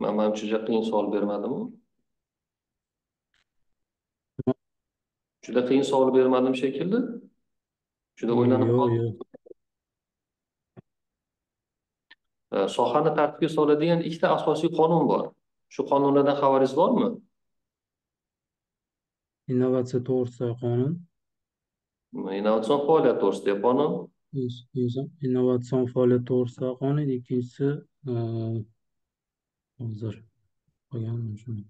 man manimcha juda qiyin savol bermadimu? Juda qiyin savol bermadim shekilli. Juda o'ylanib qoldim. sohani tartibga soladigan ikkita asosiy qonun bor. Shu qonunlardan xabaringiz bormi? Innovatsiya to'g'risidagi qonun. Innovatsion faoliyat to'g'risidagi qonun. Innovatsion faoliyat to'g'risidagi qonun. Ikkinchisi e, hozir qolganmi shuni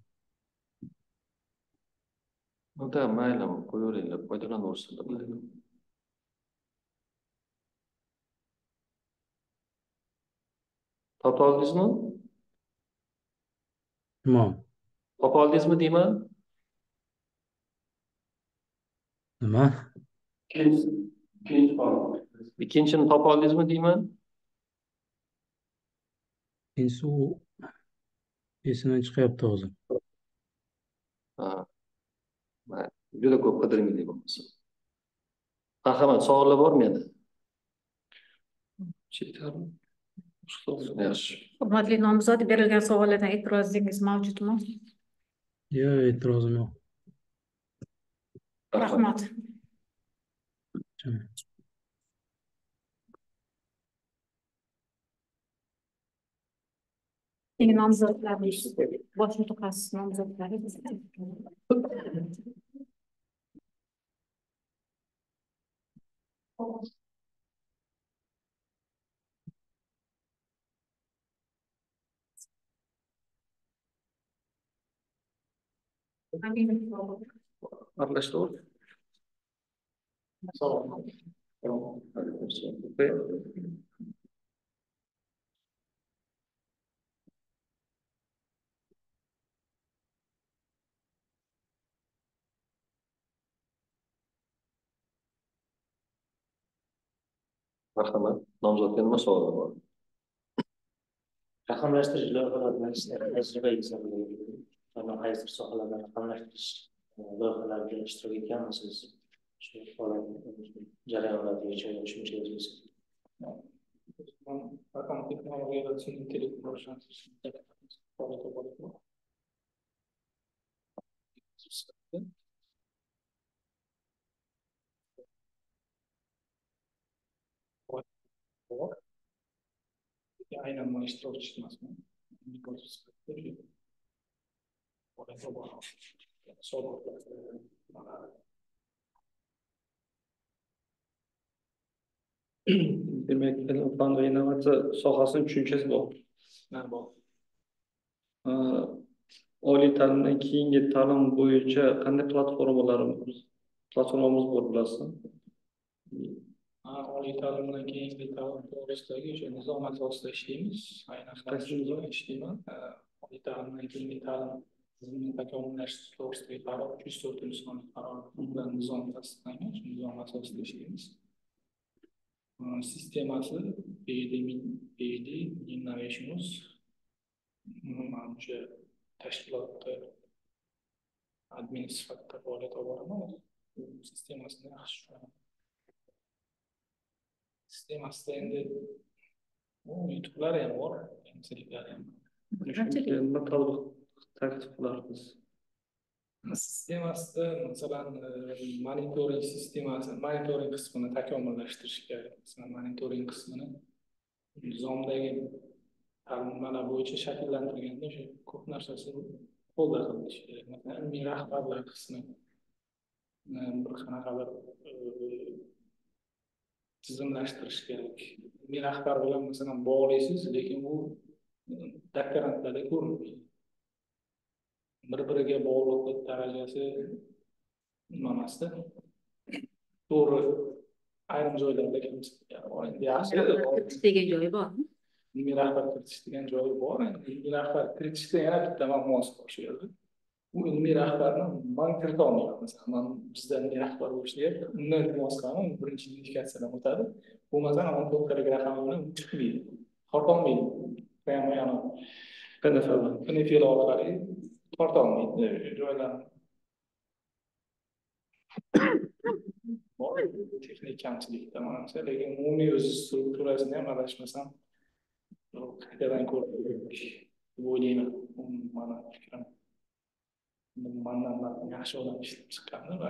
da mayli qo'yaveringlar foydalanaversinlar mayli topa oldingizmi tamom topa oldingizmi deyman nima Ikkinchi, ikkinchi qonun. ikkinchini topa oldingizmi deyman ikkinchisi u esimdan chiqyapti hozir juda ko'p qidirmaylik bo'lmasa marhamat savollar bormi yana Chetarmi? yaxshi Hurmatli nomzod, berilgan savollardan e'tirozingiz mavjudmi? yo'q e'tirozim yo'q Rahmat. Eng nomzodlarimiz, bosh mutaxassis nomzodlari. aralashtirib marhamat nomzodga nima savollar bor? Raqamlashtirish loyihalarini tajribangiz mana qaysi bir sohalarda raqamlashtirish e, loyihalarida ishtirok etganmisiz? Shu holat jarayonlarigacha tushuncha bersangiz raqam texnologiyalar sun'iy intellekt rivojlantirish faoliyati bo'ladimi? bor. Aynan man ishtirokchi bor. Hisobotlar, demak fan va innovatsiya sohasini tushunchasi bor bor oliy ta'limdan keyingi ta'lim bo'yicha qanday platformalarimiz platformamiz bor bilasizmi oliy ta'limdan keyingi ta'lim to'g'risidagi o'sha nizom asosida ishlaymiz aynan qaysi ishlayman oliy ta'limdan keyingi ta'lim tizimini takomillashtirish to'g'risidagi qaror uch yuz to'rtinchi sonli qaror bilan nizom tasdiqlangan shu nizom asosida ishlaymiz sistemasi PhD PhD Innovations manimcha tashkilotda admin sifatida faoliyat olib boraman sistemasini yaxshi tushunaman sistemasida endi yutuqlari ham bor kamchiliklari ham nima taklif qilarsiz sistemasida masalan monitoring sistemasi monitoring qismini takomillashtirish kerak. Masalan monitoring qismini nizomdagi ta'limlar bo'yicha shakllantirganda o'sha ko'p narsasini qo'lda qilish kerak. Masalan ilmiy rahbarlar qismi. Bir qanaqadir tizimlashtirish kerak ilmiy rahbar bilan masalan bog'laysiz lekin u doktorantlarda ko'rinmaydi. Bir biriga bog'liqlik darajasi nima emasda to'g'ri ayrim joylarda kiritish degan joyi bormi ilmiy rahbar kiritish degan joyi bor. Ilmiy rahbar kiritishda yana bitta muammosi bor shu yerda u ilmiy rahbarni man kirita olmayman masalan man bizda ilmiy rahbar bo'lishyapti undan iltimos qilaman birinchi identifikatsiyadan o'tadi. Bo'lmasam o'n to'rttalik raqami bilan chiqmaydi. Tortolmaydi прямо nfl orqali tortolmaydi joylarni texnik kamchilikda manimcha lekin umumiy o'zi strukturasini ham adashmasam qaytadan ko'rib deb o'ylayman. Mani fikrim mandan yaxshi odam ishlab chiqqanda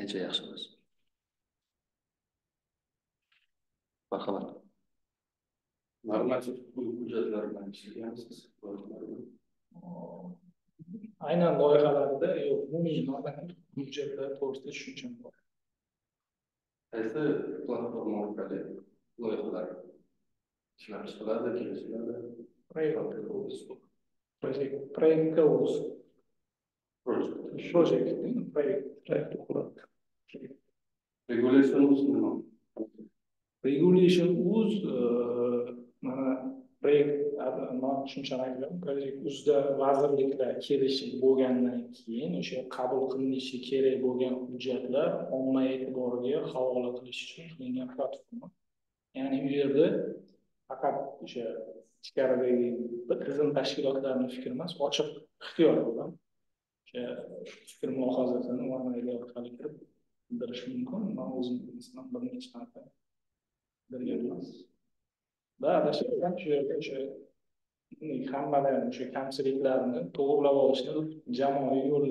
ancha yaxshi emas marhamat normativ hujjatlar bilan ishlagansiz aynan loyihalarda yo'q umumiy normativ hujjatlar to'g'risida tushuncham bor qaysi platforma orqali loyihalar ishlab chiqiladi kelishiladi projekt proyektga o'zi projekt proyekt proyekt quradi regulation nima regulation uz mana proyekt tushunchani aytgan proyekt uzda vazirliklar kelishib bo'lgandan keyin o'sha qabul qilinishi kerak bo'lgan hujjatlar omma e'tiboriga havola qilish uchun qilingan platforma ya'ni u yerda faqat o'sha ichkaridagi tizim tashkilotlarini fikri emas ochiq ixtiyor bilan o'sha fikr mulohazasini mana orqali kirib bildirish mumkin. Man o'zim masalan bir necha marta bilganmiz va adashmasam shu yerda o'sha hammalarni o'sha kamchiliklarni to'g'irlab olishni jamoaviy yo'l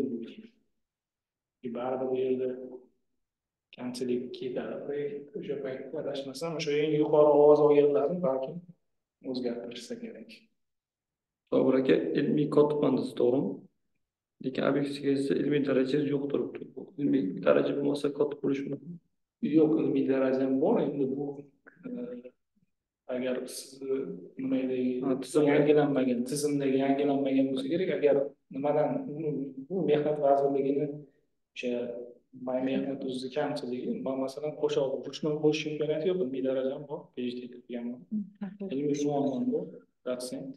deb baribir bu yerda kamchilik ketadi. O'sha paytda adashmasam o'sha eng yuqori ovoz olganlarni balkim o'zgartirishsa kerak. Bobur aka ilmiy kotibmisiz to'g'rimi lekin obyektivga kelsa ilmiy darajangiz yo'q turibdi. Ilmiy daraja bo'lmasa kotib bo'lish mumkin. Yo'q ilmiy darajam bor endi bu agar sizni nimadagi tizim. yangilanmagan tizimdagi yangilanmagan bo'lsa kerak agar nimadan bu mehnat vazirligini o'sha o'zida kamchiligi man masalan qo'sha ruchnoy qo'shish imkoniyati yo'q ilmiy darajam bor phd qilganman ilmiy unvonam bor dotsent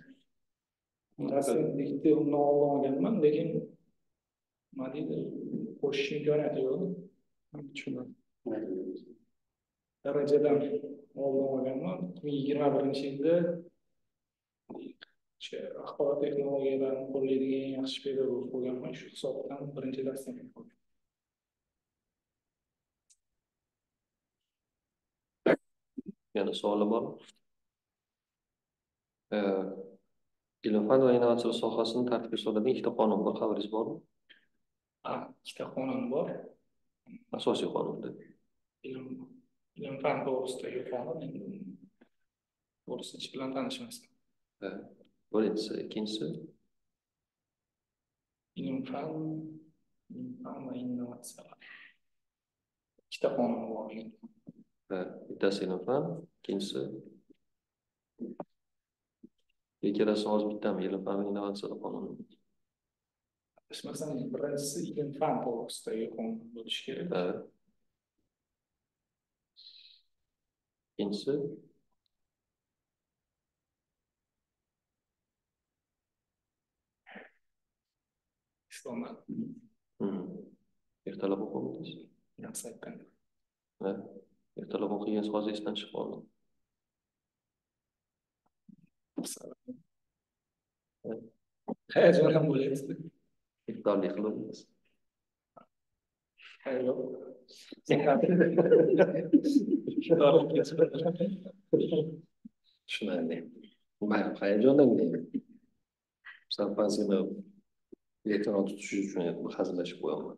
dotsentlikni undan oldin olganman lekin nima deydi qo'shish imkoniyati yo'q tushunaman darajadan oldin olganman ikki ming yigirma birinchi yilda o'sha axborot texnologiyalarini qo'llaydigan eng yaxshi pedagog bo'lganman shu hisobdan birinchi darsdan Yana savoli bormi? Ilm fan va innovatsiyalar sohasini tartibga soladigan ikkita qonun bor, xabaringiz bormi? Ikkita qonun bor. Asosiy qonunda. Ilm, ilm fan to'g'risidagi qonun endi bilan tanishmasman. Ha, Birinchisi, ikkinchisi, Ilm fan, ilm fan va innovatsiyalar. Ikkita qonun bor. Bittasi ilm fan, ikkinchisi ikkalasi hozir bittami? Ilm fan va innovatsiyalar qonuni. Adashmasam, birinchisi ilm fan to'g'risidagi qonun bo'lishi kerak. Ikkinchisi, Islomdan hmm, ertalab o'qimdingiz? yaxshi aytgan. Ertalab o'qigansiz hozir esdan chiqib qoldi. Hayajon ham bo'lyapti. Iftorlik yo'q. Tushunarli. Mayli, hayajonlanmayman. Safasini elektron tutish uchun hazillashib qo'yaman.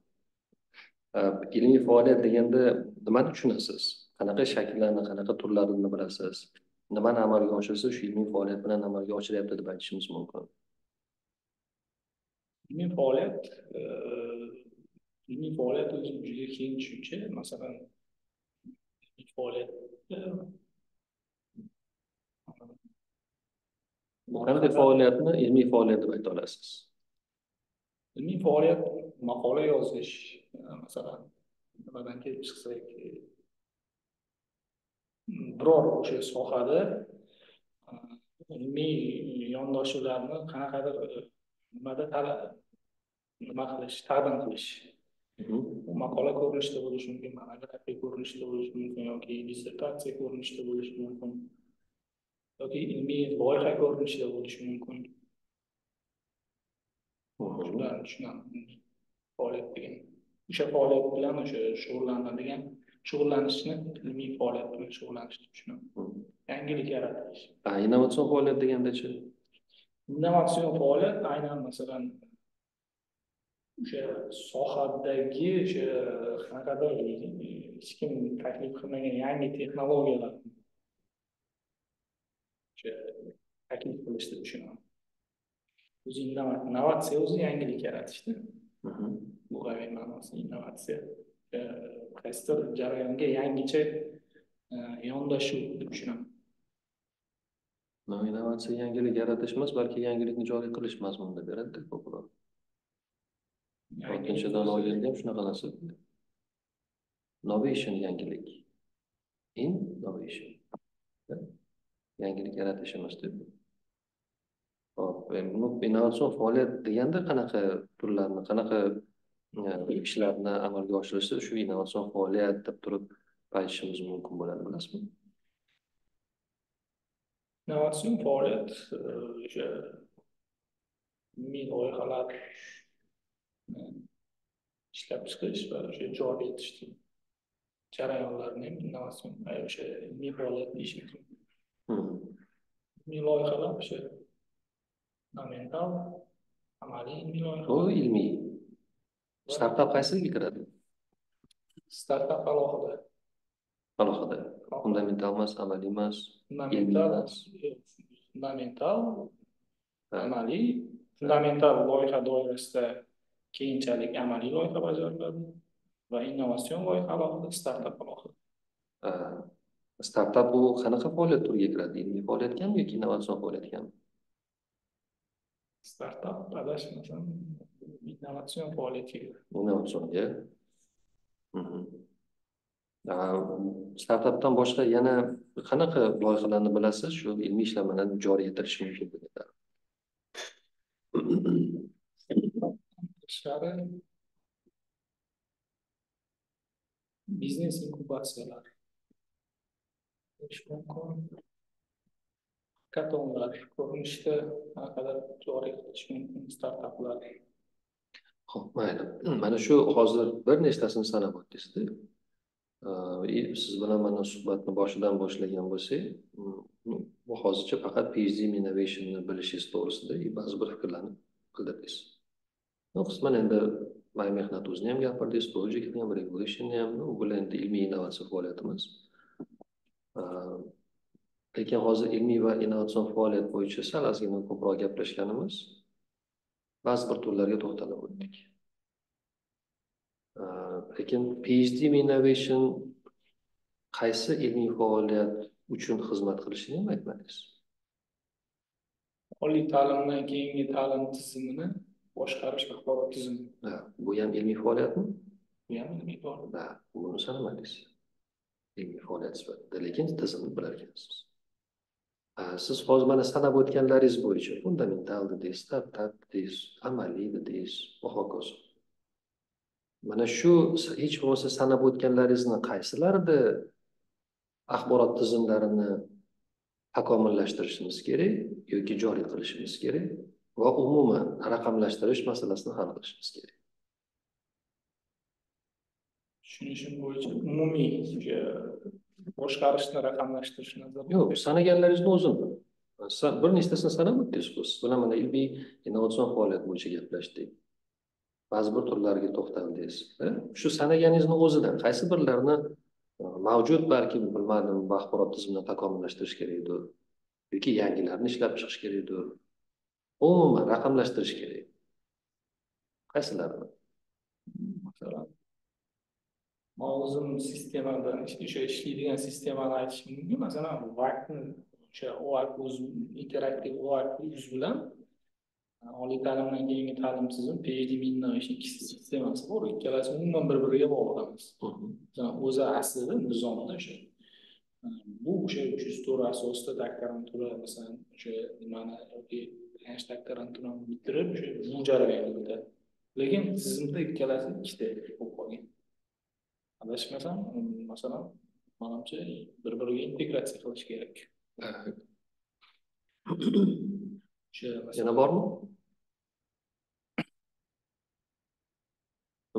Ilmiy faoliyat deganda nimani tushunasiz? Qanaqa shakllarni, qanaqa turlarini bilasiz? Nimani amalga oshirsa shu ilmiy faoliyat bilan amalga oshiryapti deb aytishimiz mumkin? Ilmiy faoliyat, e, ilmiy faoliyat o'zi juda keng tushuncha. Masalan, faoliyat Qanday faoliyatni ilmiy faoliyat deb ayta olasiz? ilmiy faoliyat maqola yozish, e, masalan, nimadan kelib chiqsak, biror o'sha sohada e, ilmiy yondashuvlarni qanaqadir e, nimada nima qilish, taqdim qilish. Mhm. Maqola ko'rinishida bo'lishi mumkin, monografiya ko'rinishida bo'lishi mumkin yoki dissertatsiya ko'rinishida bo'lishi mumkin yoki ilmiy loyiha ko'rinishida bo'lishi mumkin. Shularni tushunaman. Faoliyat degan. O'sha faoliyat bilan o'sha shug'ullanadigan, shug'ullanishni ilmiy faoliyat bilan shug'ullanishni tushunaman. Mhm. Yangilik yaratish. Innovatsion faoliyat degandachi? Innovatsion faoliyat aynan masalan o'sha sohadagi o'sha qanaqadir hech kim taklif qilmagan yangi texnologiyalar o'sha taklif qilish deb tushunaman. O'zi innovat- innovatsiya o'zi yangilik yaratishda. Lug'aviy ma'nosi innovatsiya. Qaysidir jarayonga yangicha e, yondashuv deb tushunaman. No, innovatsiya yangilik yaratish emas, balki yangilikni joriy qilish mazmunida beradi ko'proq. Oltinchidan olganda ham shunaqa narsa. Innovation yangilik. Innovation. Yangilik yaratish emas deb. Hop, innovatsion faoliyat deganda qanaqa turlarni, qanaqa ishlarni amalga oshirishsa shu innovatsion faoliyat deb turib aytishimiz mumkin bo'ladi, bilasizmi? Innovatsion faoliyat o'sha ilmiy loyihalar ishlab chiqish va o'sha joriy etish jarayonlarni ham innovatsion o'sha ilmiy faoliyat deyishimiz mumkin. Ilmiy loyihalar o'sha fundamental amaliy ilmiy Bu loyihalar ilmiy. Startap qaysisiga kiradi? startap alohida Alohida. Fundamental emas, amaliy emas. fundamental fundamental amaliy fundamental loyiha doirasida keyinchalik amaliy loyiha bajariladi va innovatsion loyiha alohida startap alohida A, Startap bu qanaqa faoliyat turiga kiradi? Ilmiy faoliyatgami yoki innovatsion faoliyatgami? startap adashmasam innovatsion faoliyatga kiradi Innovatsionga. Mhm. A, Startapdan boshqa yana qanaqa loyihalarni bilasiz? Shu ilmiy ishlanmalarni joriy etilishi mumkin bo'lgan. ishlari biznes inkubatsiyalar bo'lishi mumkin hakatonlar ko'rinishda qanaqa joriy qilish mumkin startaplar Xo'p, mayli. Hmm, mana shu hozir bir nechtasini sanab o'tdingizda. и siz bilan mana suhbatni boshidan boshlagan bo'lsak hmm, bu hozircha faqat PhD innovationni bilishingiz to'g'risida и ba'zi bir fikrlarni bildirdingiz qisman endi may mehnat o'zini ham gapirdingiz projectni ham regulationni ham u bilan endi ilmiy innovatsiya faoliyati emas lekin hozir ilmiy va innovatsion faoliyat bo'yicha sal ozgina ko'proq gaplashganimiz ba'zi bir turlarga to'xtalib o'tdik. Lekin PhD innovation qaysi ilmiy faoliyat uchun xizmat qilishini ham aytmadingiz? Oliy ta'limdan keyingi ta'lim tizimini boshqarish axborot tizimi. Bu ham ilmiy faoliyatmi? Bu ham ilmiy faoliyat. Buni sanamadingiz ilmiy faoliyat sifatida lekin tizimni bilar ekansiz siz hozir mana sanab o'tganlaringiz bo'yicha fundamental dedingiz startap dedingiz amaliy dedingiz va hokazo mana shu hech bo'lmasa sanab o'tganlaringizni qaysilarida axborot tizimlarini takomillashtirishimiz kerak yoki joriy qilishimiz kerak va umuman raqamlashtirish masalasini hal qilishimiz kerak? Tushunishim bo'yicha umumiy boshqarishni raqamlashtirish nazarda yo'q sanaganlaringizni Sa- bir nechtasini sanab o'tdingiz siz? Bilan mana ilmiy innovatsion faoliyat bo'yicha gaplashdik ba'zi bir turlarga to'xtaldingiz shu sanaganingizni o'zidan qaysi birlarini e, mavjud balki bilmadim axborot tizimini takomillashtirish kerakdir yoki yangilarini ishlab chiqish kerakdir? Umuman raqamlashtirish kerak. Qaysilarini? Masalan man o'zim sistemada o'sha ishlaydigan sistemani aytish mumkin masalan vakni o'sha ovak uz interaktiv ovak uz bilan oliy ta'limdan keyingi ta'lim tizimi PhD innovation ikki sistemasi bor ikkalasi umuman bir biriga bog'liq emas o'zi aslida nizomda o'sha bu o'sha uch yuz to'rt asosida doktorantura masalan o'sha nimani yoki tayanch doktoranturani bitirib o'sha bu jarayonda lekin tizimda ikkalasi ikkita bo'lib qolgan. Adashmasam masalan manimcha bir biriga integratsiya qilish kerak. O'sha yana bormi?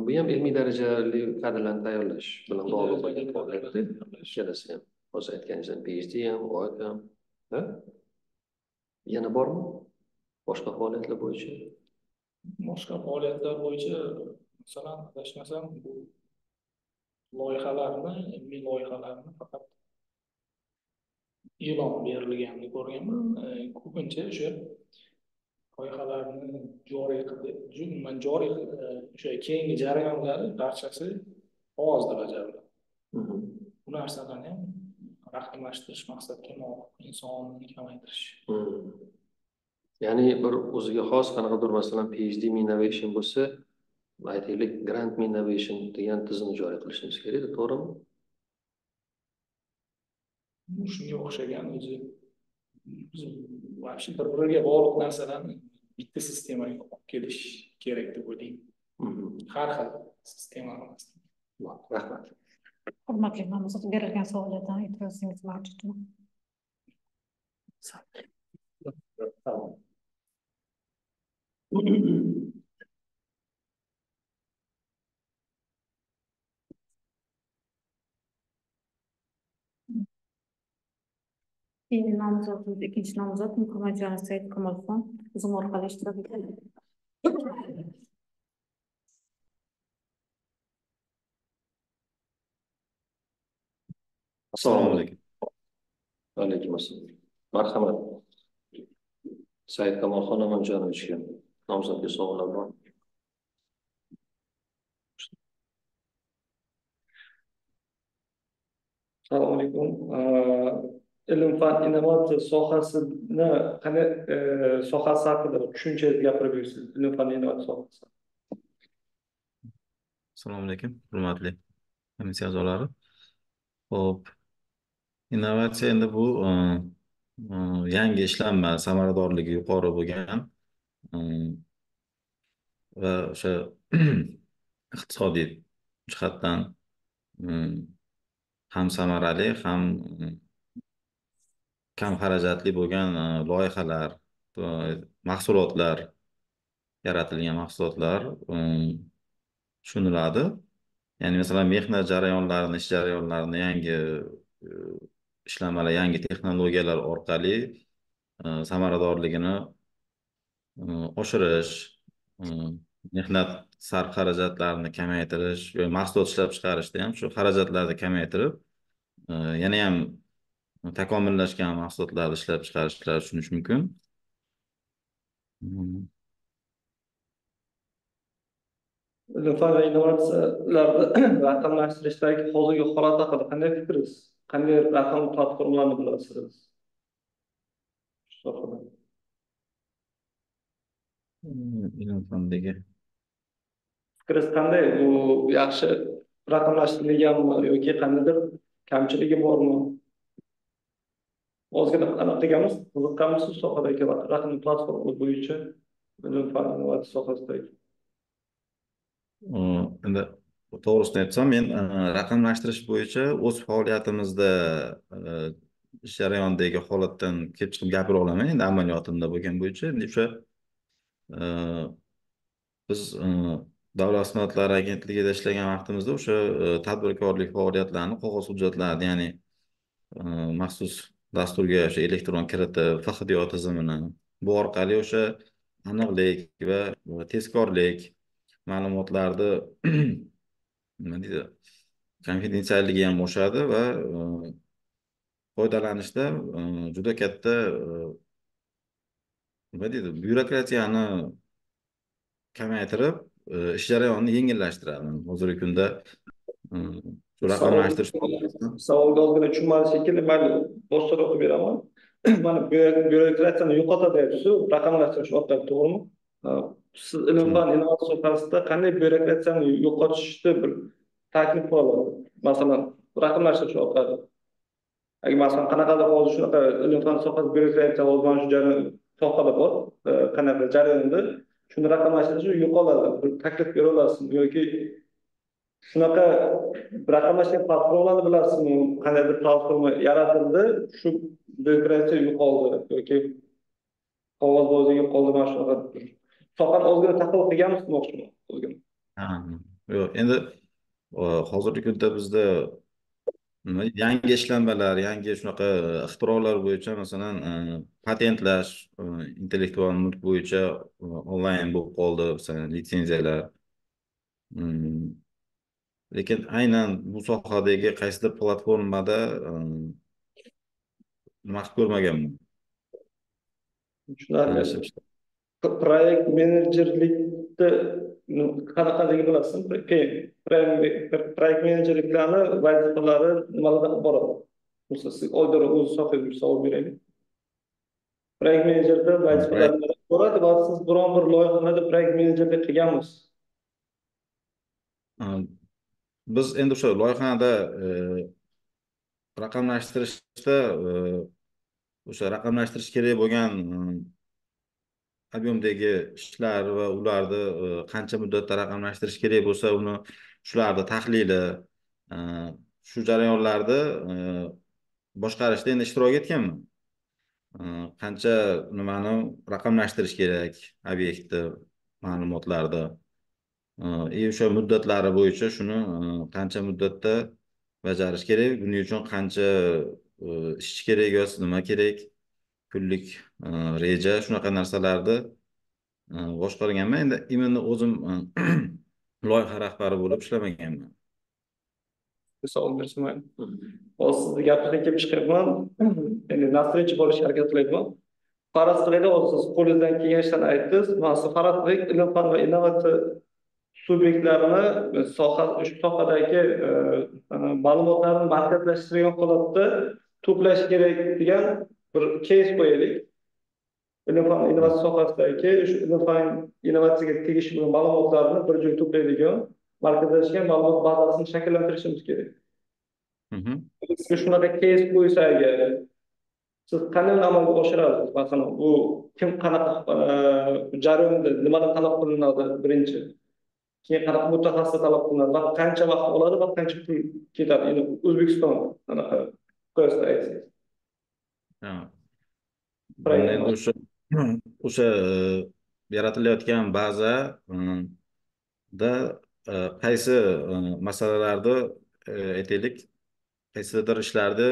Bu ham ilmiy darajali kadrlarni tayyorlash bilan bog'liq bo'lgan faoliyatda ikkalasi ham. Hozir aytganingizdek PhD ham OAK ham. Ha? yana bormi? Boshqa faoliyatlar bo'yicha? Boshqa faoliyatlar bo'yicha masalan adashmasam bu loyihalarni ilmiy loyihalarni faqat e'lon berilganini ko'rganman. E, ko'pincha o'sha loyihalarni joriy qilib umuman joriy e, o'sha keyingi jarayonlari barchasi qog'ozda bajariladi bu narsalarni ham raqamlashtirish maqsadga muvofiq insonni kamaytirish. Ya'ni bir o'ziga xos qanaqadir masalan PhD innovation bo'lsa aytaylik grant innovation degan tizimni joriy qilishimiz kerak edi to'g'rimi shunga o'xshagan o'zi. Biz вообще bir biriga bog'liq narsalarni bitta sistemaga olib kelish kerak deb o'ylayman. Har xil sistema rahmat. Hurmatli nomzod berilgan savollardan e'tirozingiz mavjudmi? Tamam. Keyingi nomzodimiz ikkinchi nomzod Muhammadjonov Said Kamolxon Zoom orqali ishtirok etadi. Assalomu alaykum. alaykum assalom marhamat said kamolxon amaljonovichga nomzodga savollar bor Assalomu alaykum. Ilm fan innovatsiya sohasini qanday e, sohasi haqida tushuncha gapirib bersangiz, ilm fan innovatsiya sohasi. Assalomu alaykum, hurmatli komissiya a'zolari. Xo'p, innovatsiya endi bu e, e, yangi ishlanma samaradorligi yuqori bo'lgan va o'sha iqtisodiy jihatdan ham samarali, ham kam xarajatli bo'lgan e, loyihalar, e, mahsulotlar, yaratilgan mahsulotlar e, tushuniladi. ya'ni masalan mehnat jarayonlarini ish jarayonlarini yangi ishlamalar yangi texnologiyalar orqali samaradorligini oshirish mehnat sarf xarajatlarini kamaytirish mahsulot ishlab chiqarishda ham shu xarajatlarni kamaytirib yana ham takomillashgan mahsulotlarni ishlab chiqarishga tushunish mumkin. Mm. va innovatsiyalarni raqamlashtirishdagi hozirgi holat haqida qanday fikringiz? Qanday raqam platformalarni bilasiz? Mm, ilm-fandagi Fikringiz qanday? Bu yaxshi raqamlashtirilganmi yoki qandaydir kamchiligi bormi? Ozgina anaqa qilganmiz, qiziqqanmiz shu sohadagi raqam platforma bo'yicha ilm-fan innovatsiya sohasidagi. Mm, endi to'g'risini aytsam men e, raqamlashtirish bo'yicha o'z faoliyatimizda e, ish jarayonidagi holatdan kelib chiqib gapira olaman endi amaliyotimda bo'lgan bo'yicha endi o'sha e, biz davlat xizmatlari agentligida ishlagan vaqtimizda o'sha tadbirkorlik faoliyatlarini qog'oz hujjatlarni ya'ni maxsus dasturga o'sha elektron kiritib fhdo tizimini bu orqali o'sha aniqlik va tezkorlik ma'lumotlarni nima deydi konfidensialligi ham oshadi va e, foydalanishda e, juda katta e, nima deydi byurokratiyani kamaytirib ish jarayonini yengillashtiradi. Hozirgi kunda shu raqamlashtirish savolga ozgina tushunmadi shekilli mayli boshqacha o'qib beraman mana byurokratiyani yo'qotadi deyapsiz raqamlashtirish orqali to'g'rimi siz ilm fan innovatsiya sohasida qanday byurokratiyani yo'qotishni bir taklif qiladi masalan raqamlashtirish orqali agar masalan qanaqadir hozir shunaqa ilm fan sohasida byurokratiya mana shu jarayon sohada bor e, qanaqa jarayonda shuni raqamlashtirish yo'qoladi bir taklif bera olasizmi yoki shunaqa raqamlashgan platformani bilasizmi? Qandaydir platforma yaratildi? Shu byurokratiya yo'qoldi yoki qog'ozbozlik yo'qoldi mana shunaqa faqat ozgina tahlil qilganmiz demoqchiman ozgina. Yo'q endi hozirgi kunda bizda nima yangi ishlanmalar yangi shunaqa ixtirolar bo'yicha masalan e, patentlash e, intellektual mulk bo'yicha e, onlayn bo'lib qoldi masalan litsenziyalar. Hmm, lekin aynan bu sohadagi qaysidir platformada nima qilib ko'rmaganman. Tushunarli proyekt menejerlikni qanaqaligi bilasizmi? Keyin proyekt menejerliklarni vazifalari nimalardan iborat? Masalan siz oydor o'z sohangizga savol beraylik. Proyekt menejerda vazifalar nimadan iborat? Va siz biron bir loyihalarda proyekt menejerlik qilganmisiz biz endi o'sha loyihada e, raqamlashtirishda e, o'sha raqamlashtirish kerak bo'lgan e, объемdagi ishlar va ularni qancha muddatda raqamlashtirish kerak bo'lsa uni shularni tahlili shu jarayonlarni boshqarishda endi ishtirok etganman qancha nimani raqamlashtirish kerak obyektni ma'lumotlarni? И o'sha muddatlari bo'yicha shuni qancha muddatda bajarish kerak? Buning uchun qancha ishchi kerak yoki nima kerak? Kunlik reja shunaqa narsalarni boshqarganman. Endi именно o'zim loyiha rahbari bo'lib ishlamaganman. Savol bersam hozir sizni gapingizdan kelib chiqyapman. Endi навстречу bo'lishga harakat qilyapman faraz qilaylik hozir siz qo'lingizdan kelgan ishlarni aytdingiz. Man siz faraz qilaylik ilm fan va innovatsiya subyektlarini soha shu sohadagi e, ma'lumotlarni markazlashtirgan holatda to'plash kerak degan bir keys qo'yaylik. Ilm fan innovatsiya sohasidagi shu ilm fan innovatsiyaga tegishli bo'lgan ma'lumotlarni bir joyga to'playdigan markazlashgan ma'lumot bazasini shakllantirishimiz kerak. Sizga shunaqa keys qo'ysa agar siz qanday amalga oshirasiz? Masalan u kim qanaqa e, jarayonda nimadan talab qilinadi? Birinchi keyin qanaqa mutaxassis talab qilinadi? Va qancha vaqt oladi va qancha pul ketadi? Endi o'zbekiston anaqa qiyosda aytsangiz. O'sha o'sha e, yaratilayotgan bazada e, qaysi e, masalalarda e, aytaylik? Qaysidir ishlarni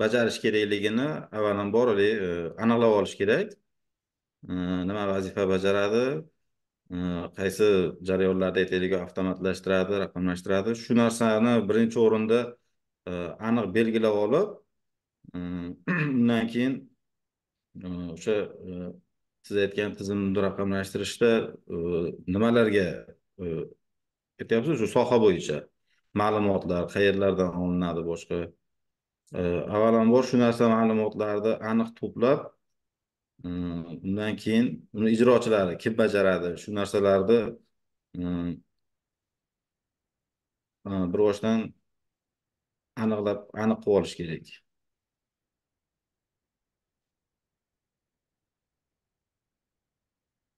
bajarish kerakligini avvalambor aniqlab olish kerak. Nima vazifa bajaradi qaysi jarayonlarda aytaylik avtomatlashtiradi raqamlashtiradi? Shu narsani birinchi o'rinda e, aniq belgilab olib e, undan keyin e, o'sha siz aytgan tizimni raqamlashtirishda nimalarga aytyapsiz? Shu soha bo'yicha ma'lumotlar qayerlardan olinadi boshqa? Avvalambor shu narsa ma'lumotlarni aniq to'plab undan keyin uni ijrochilari kim bajaradi? Shu narsalarni bir boshdan aniqlab aniq qilib olish kerak.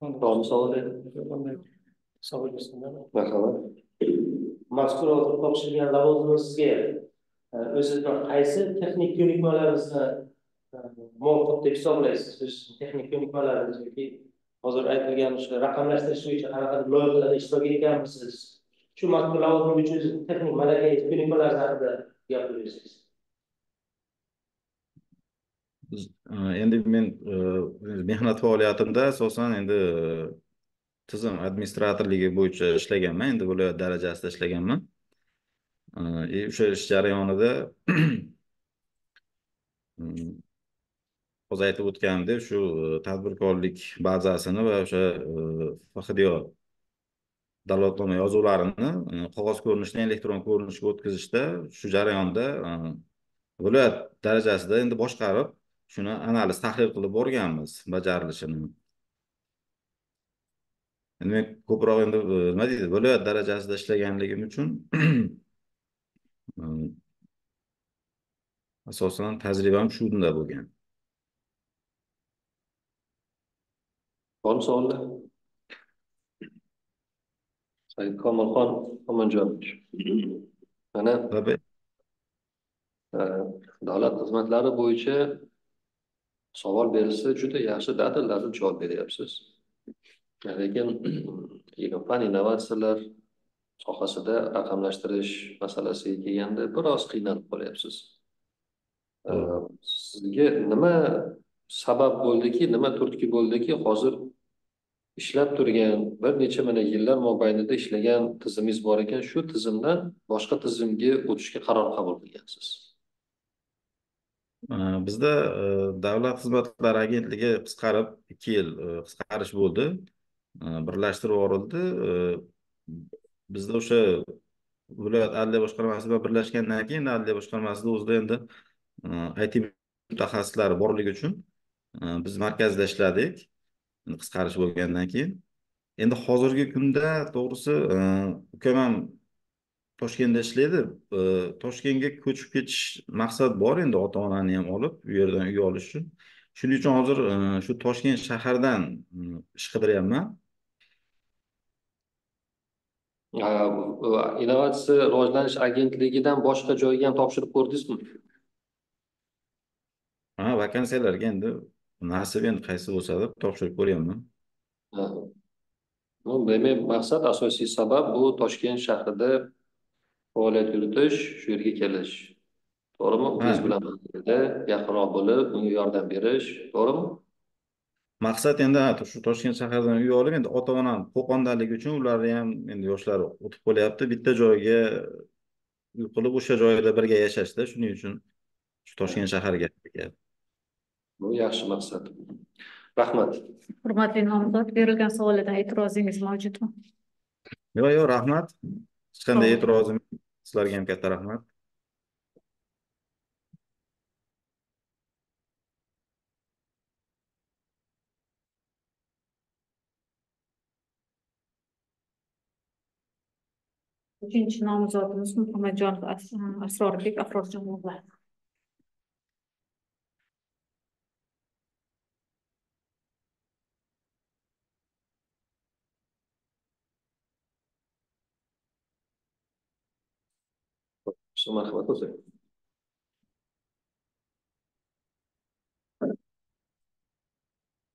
Biron savol marhamat. Mazkur hozir topshirgan lavozimni sizga e, o'zizni qaysi texnik ko'nikmalarimizni e, muvofiq deb hisoblaysiz. Siz texnik ko'nikmalarimiz yoki hozir aytilgan o'sha raqamlashtirish bo'yicha qanaqadir loyihalarda ishtirok etganmisiz? Shu mazkur lavozim uchun texnik malaka ko'nikmalar haqida gapirib bersangiz endi men e, mehnat faoliyatimda asosan endi e, tizim administratorligi bo'yicha ishlaganman. Endi viloyat darajasida ishlaganman. И o'sha ish jarayonida hozir aytib o'tganimdek shu e, tadbirkorlik bazasini va o'sha e, dalolatnoma yozuvlarini e, qog'oz ko'rinishdan elektron ko'rinishga o'tkazishda shu jarayonda e, viloyat darajasida endi boshqarib shuni analiz tahlil qilib borganmiz bajarilishini. Endi men ko'proq endi nima deydi viloyat darajasida ishlaganligim uchun asosan tajribam shunda bo'lgan. Savollar Said Komilxon Omonjonovich mana Tabii. davlat xizmatlari bo'yicha savol berilsa juda yaxshi dadillatib javob beryapsiz. Lekin ilm fan innovatsiyalar sohasida raqamlashtirish masalasiga kelganda biroz qiynalib qolyapsiz. Sizga nima sabab bo'ldiki nima turtki bo'ldiki hozir ishlab turgan bir necha mana yillar mobaynida ishlagan tizimingiz bor ekan shu tizimdan boshqa tizimga o'tishga qaror qabul qilgansiz Bizda e, Davlat xizmatlari agentligi qisqarib ikki yil e, qisqarish bo'ldi. E, birlashtirib yuborildi. Bizda o'sha viloyat adliya boshqarmasi bilan birlashgandan keyin adliya boshqarmasida o'zida endi IT mutaxassislari borligi uchun biz markazda ishladik. Qisqarish bo'lgandan keyin. Endi hozirgi kunda to'g'risi e, ukam ham Toshkentda ishlaydi. E, Toshkentga ko'chib ketish maqsad bor endi ota-onani ham olib u yerdan uy olish uchun. Shuning uchun hozir e, shu Toshkent shahardan ish qidiryapman. Innovatsiya rivojlanish agentligidan boshqa joyga ham topshirib ko'rdingizmi Ha, vakansiyalarga endi nasib endi qaysi bo'lsa deb topshirib ko'ryapman. Ну, demak maqsad asosiy sabab bu Toshkent shahrida faoliyat yuritish shu yerga kelish to'g'rimi o'zingiz bilan yaqinroq bo'lib unga yordam berish to'g'rimi Maqsad endi shu Toshkent shaharidan uy olib endi ota-onam Qo'qondaligi uchun ularni ham endi yoshlari o'tib qolyapti. Bitta joyga uy qilib o'sha joyda birga yashashda. Shuning uchun shu Toshkent shahariga. Bu yaxshi maqsad rahmat Hurmatli nomzod, berilgan savollardan e'tirozingiz mavjudmi? Yo'q, yo'q, rahmat. Hech qanday e'tirozim yo'q. Sizlarga ham katta rahmat. Uchinchi nomzodimiz Muhammadjonov As- Asrorbek Afrorjon o'g'li. Marhamat o'zi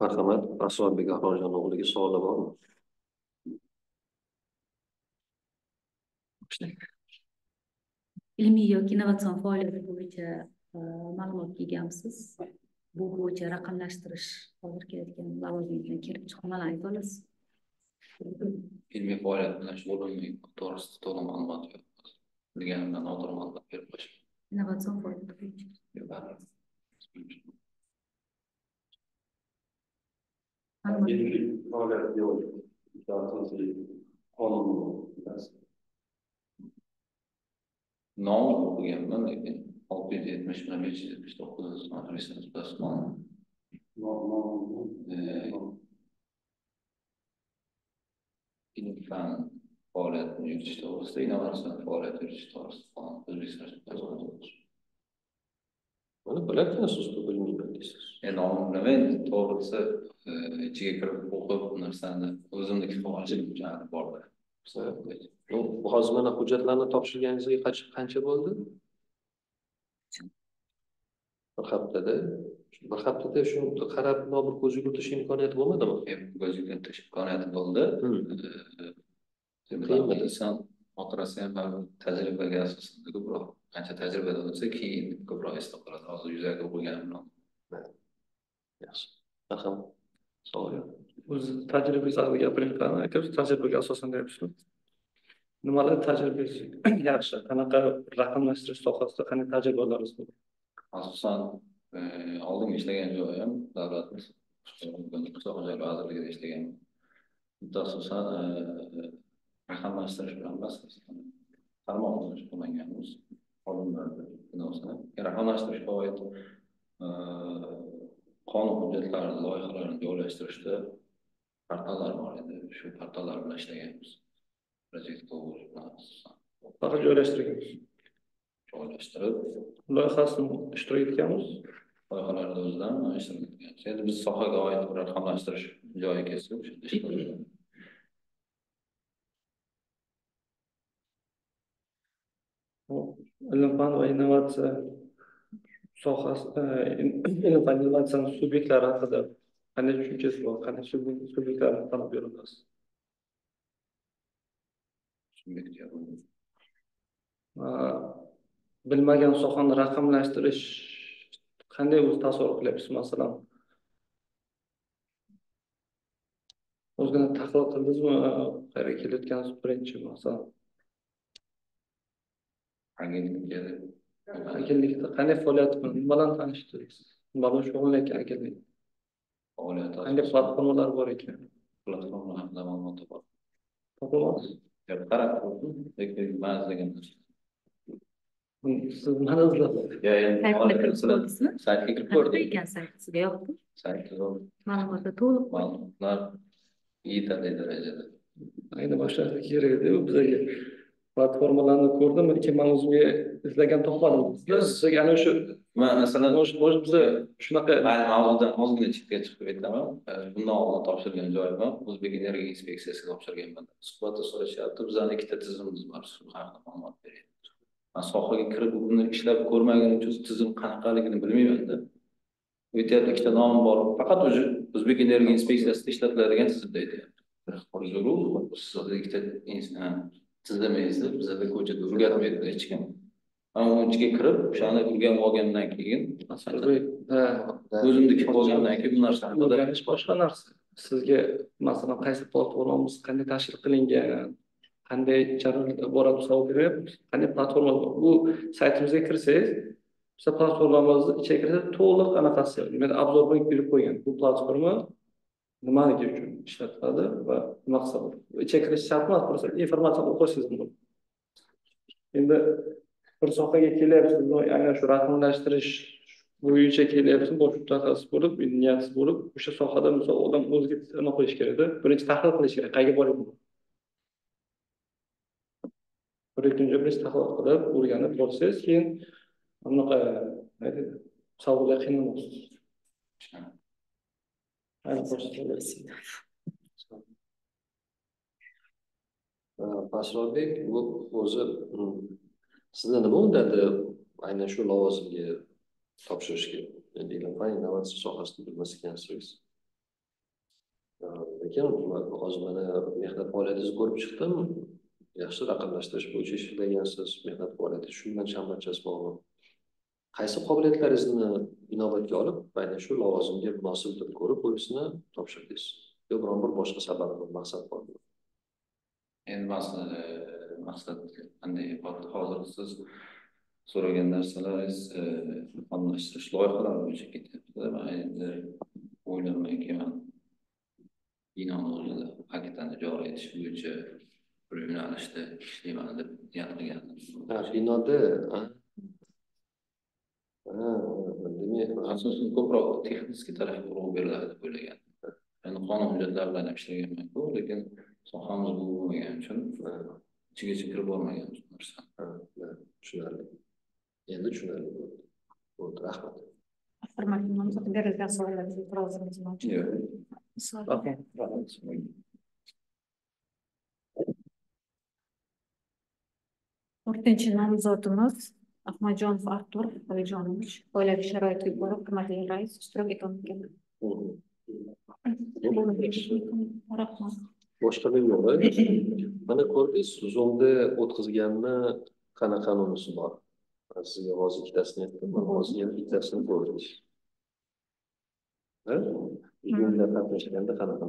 marhamat asrorbek ahrojon o'g'liga savoli bormi ilmiy yoki innovatsion faoliyat bo'yicha ma'lumotga egamisiz bu bo'yicha raqamlashtirish hozir kelayotgan lavozimga kirib chiqmalarni ayta olasiz ilmiy faoliyat bilan shug'ullanmay to'g'risida to'liq ma'lumot yo'q bilganimdan noto'g'ri ma'lumot berib qo'yish innovatsion faoliyat bo'yicha faoliyat yo'q. Asosiy qonun bilasiz. nom o'qiganman lekin olti yuz yetmish bilan besh yuz yetmish to'qqiz respublikasi Nom- nom- ilm fan faoliyatini yuritish to'g'risida innovatsion faoliyat yuritish to'g'risida qonun o'zbekiston Buni bilyapsiz-ku bilmayman deysiz. endi nomini bilmayman to'g'risi ichiga kirib o'qib bu narsani o'zimniki bordi Bu hozir mana hujjatlarni topshirganingizga qancha bo'ldi? Bir haftada. Shu Bir haftada shuni qarab bir ko'z yugurtish imkoniyati bo'lmadimi? ko'z yugurtish imkoniyati bo'ldi Qiyinmidi? inson xotirasi ham baribir tajribaga asoslanadi ko'proq qancha tajribada bo'lsa keyin ko'proq esda qoladi hozir yuzaki o'qiganim bilan Yaxshi. Marhamat. Savol yo'q. o'zi tajribangiz haqida gapiring qani aytyapsiz tajribaga asosan deyapsizku nimalar tajribasi yaxshi qanaqa raqamlashtirish sohasida qanday tajribalarimiz bor asosan e, oldingi ishlagan joyim davlat iqtisodiyot vazirligida ishlaganman bitta asosan e, raqamlashtirish bilan bas tarmoq bilan shug'ullanganmiz xodimlar binosini. Raqamlashtirishga oid e, qonun hujjatlarini loyihalarini joylashtirishda portallar bor edi. Shu portallar bilan ishlaganmiz. Faqat joylashtirganmiz. Joylashtirib loyihasini ishtirok etganmiz. Loyihalarda o'zidan ishtirok etganmiz. Endi biz sohaga oid bir raqamlashtirish joyi kelsa o'shanda ishtirok etamiz. Ilm fan va innovatsiya sohasi e, ilm fan innovatsiyani subyektlari haqida qanday tushunchangiz bor qanday sub- subyektlarni tanib bera e, bilmagan sohani raqamlashtirish qanday o'zi tasavvur qilyapsiz masalan? O'zini tahlil qildingizmi? Qayerga kelayotganingizni birinchi masalan? Agentlikka agentlikda qanday faoliyat bilan nima bilan tanishdingiz nima bilan shug'ullanayotgan agentlik faoliyati qanday platformalar bor ekan? Platforma haqida ma'lumot bor. Topilmadi qarab ko'rdim lekin man izlagan siz nimani izladingiz Ya, endi saytga kirib ko'rdim ekan sayt sizga yoqdi? Ko'rdim. ma'lumotlar to'liq ma'lumotlar yetarli darajada. Ayni boshlashda kerak edi bizga platformalarni ko'rdim lekin man o'zimga izlagan topmadim sizga ana shu masalan biza shunaqa mayli mavzudan ozgina chetga chiqib aytaman. Bundan oldin topshirgan joyim o'zbek energiya inspeksiyasiga topshirganman. Suhbatda so'rashyapti bizani ikkita tizimimiz bor shu haqida ma'lumot beryapti. Man sohaga kirib uni ishlab ko'rmaganim uchun tizim qanaqaligini bilmaymanda aytyapti ikkita nomi bor faqat уже o'zbek energiya inspeksiyasida ishlatiladigan tizimda aytyapti. Ikkita ha, tizimingizni bizada ko'chada o'rgatmaydi hech kim. Man ichiga kirib o'shani o'rganib olgandan keyin o'zimniki qilib olgandan keyin bu narsa haqida o'rganish boshqa narsa. Sizga masalan qaysi platformamiz qanday tashkil qilingan qanday jarayonlar boradi savol beryapmiz. Qanday platforma bu? Saytimizga kirsangiz biza platformamizni ichiga kirsa to'liq anaqasi nimada obzor bilan berib qo'ygan. Bu platforma nimaligi uchun ishlatiladi va nima ichiga kirish shart emas просто informatsiyani o'qishingiz mumkin endi bir sohaga kelyapsiz. Aynan shu raqamlashtirish bo'yicha kelyapsiz. Bosh mutaxassis bo'lib niyatsiz bo'lib o'sha sohada misol odam o'ziga nima qilish kerakda birinchi tahlil qilish kerak. Qayerga boryapman birinchi birinchi tahlil qilib o'rganib borsangiz keyin bunaqa nima deydi savollar qiynalmaysiz Ayni bu o'zi sizni nima undadi aynan shu lavozimga topshirishga? Endi ilm innovatsiya sohasida bilmas ekansiz. Lekin hozir mana mehnat faoliyatingizni ko'rib chiqdim. yaxshi raqamlashtirish bo'yicha ishlagansiz, mehnat faoliyati shu bilan chambarchas bog'liq. Qaysi qobiliyatlaringizni inobatga olib, aynan shu lavozimga munosib deb ko'rib o'zini topshirdingiz? Yo biron bir boshqa sabab va maqsad bormi? Endi maqsad, maqsad qanday? Hozir siz so'ragan narsalaringiz e, qonunlashtirish loyihalari bo'yicha ketyapti. Man endi o'ylamayapman. Binoni o'zida paketani joriy etish bo'yicha bir yo'nalishda ishlayman deb niyat qilgandim. Binoda, demak, Asosan ko'proq texnik tarafga urg'u beriladi deb o'ylagandim. Endi qonun hujjatlar bilan ham ishlaganman-ku, lekin sohamiz bu bo'lmagani uchun ichigacha kirib bormagan bu narsa. ha, ha, tushunarli. Endi tushunarli bo'ldi. Bo'ldi, rahmat. Hurmatli nomzod berilgan savollarga e'tirozingiz mavjud. Yo'q. To'rtinchi nomzodimiz Ahmadjonov Artur Alijonovich oilaviy sharoitga ko'ra hurmatli rais ishtirok etolmagan. Rahmat. Boshqa yo'q. Mana ko'rdingiz, Zoom'da o'tkazganni qanaqa unisi bor? Sizga hozir ikkitasini aytdim, mana hozir yana bittasini ko'rdingiz. Ha? Zoom'da qatnashganda qanaqa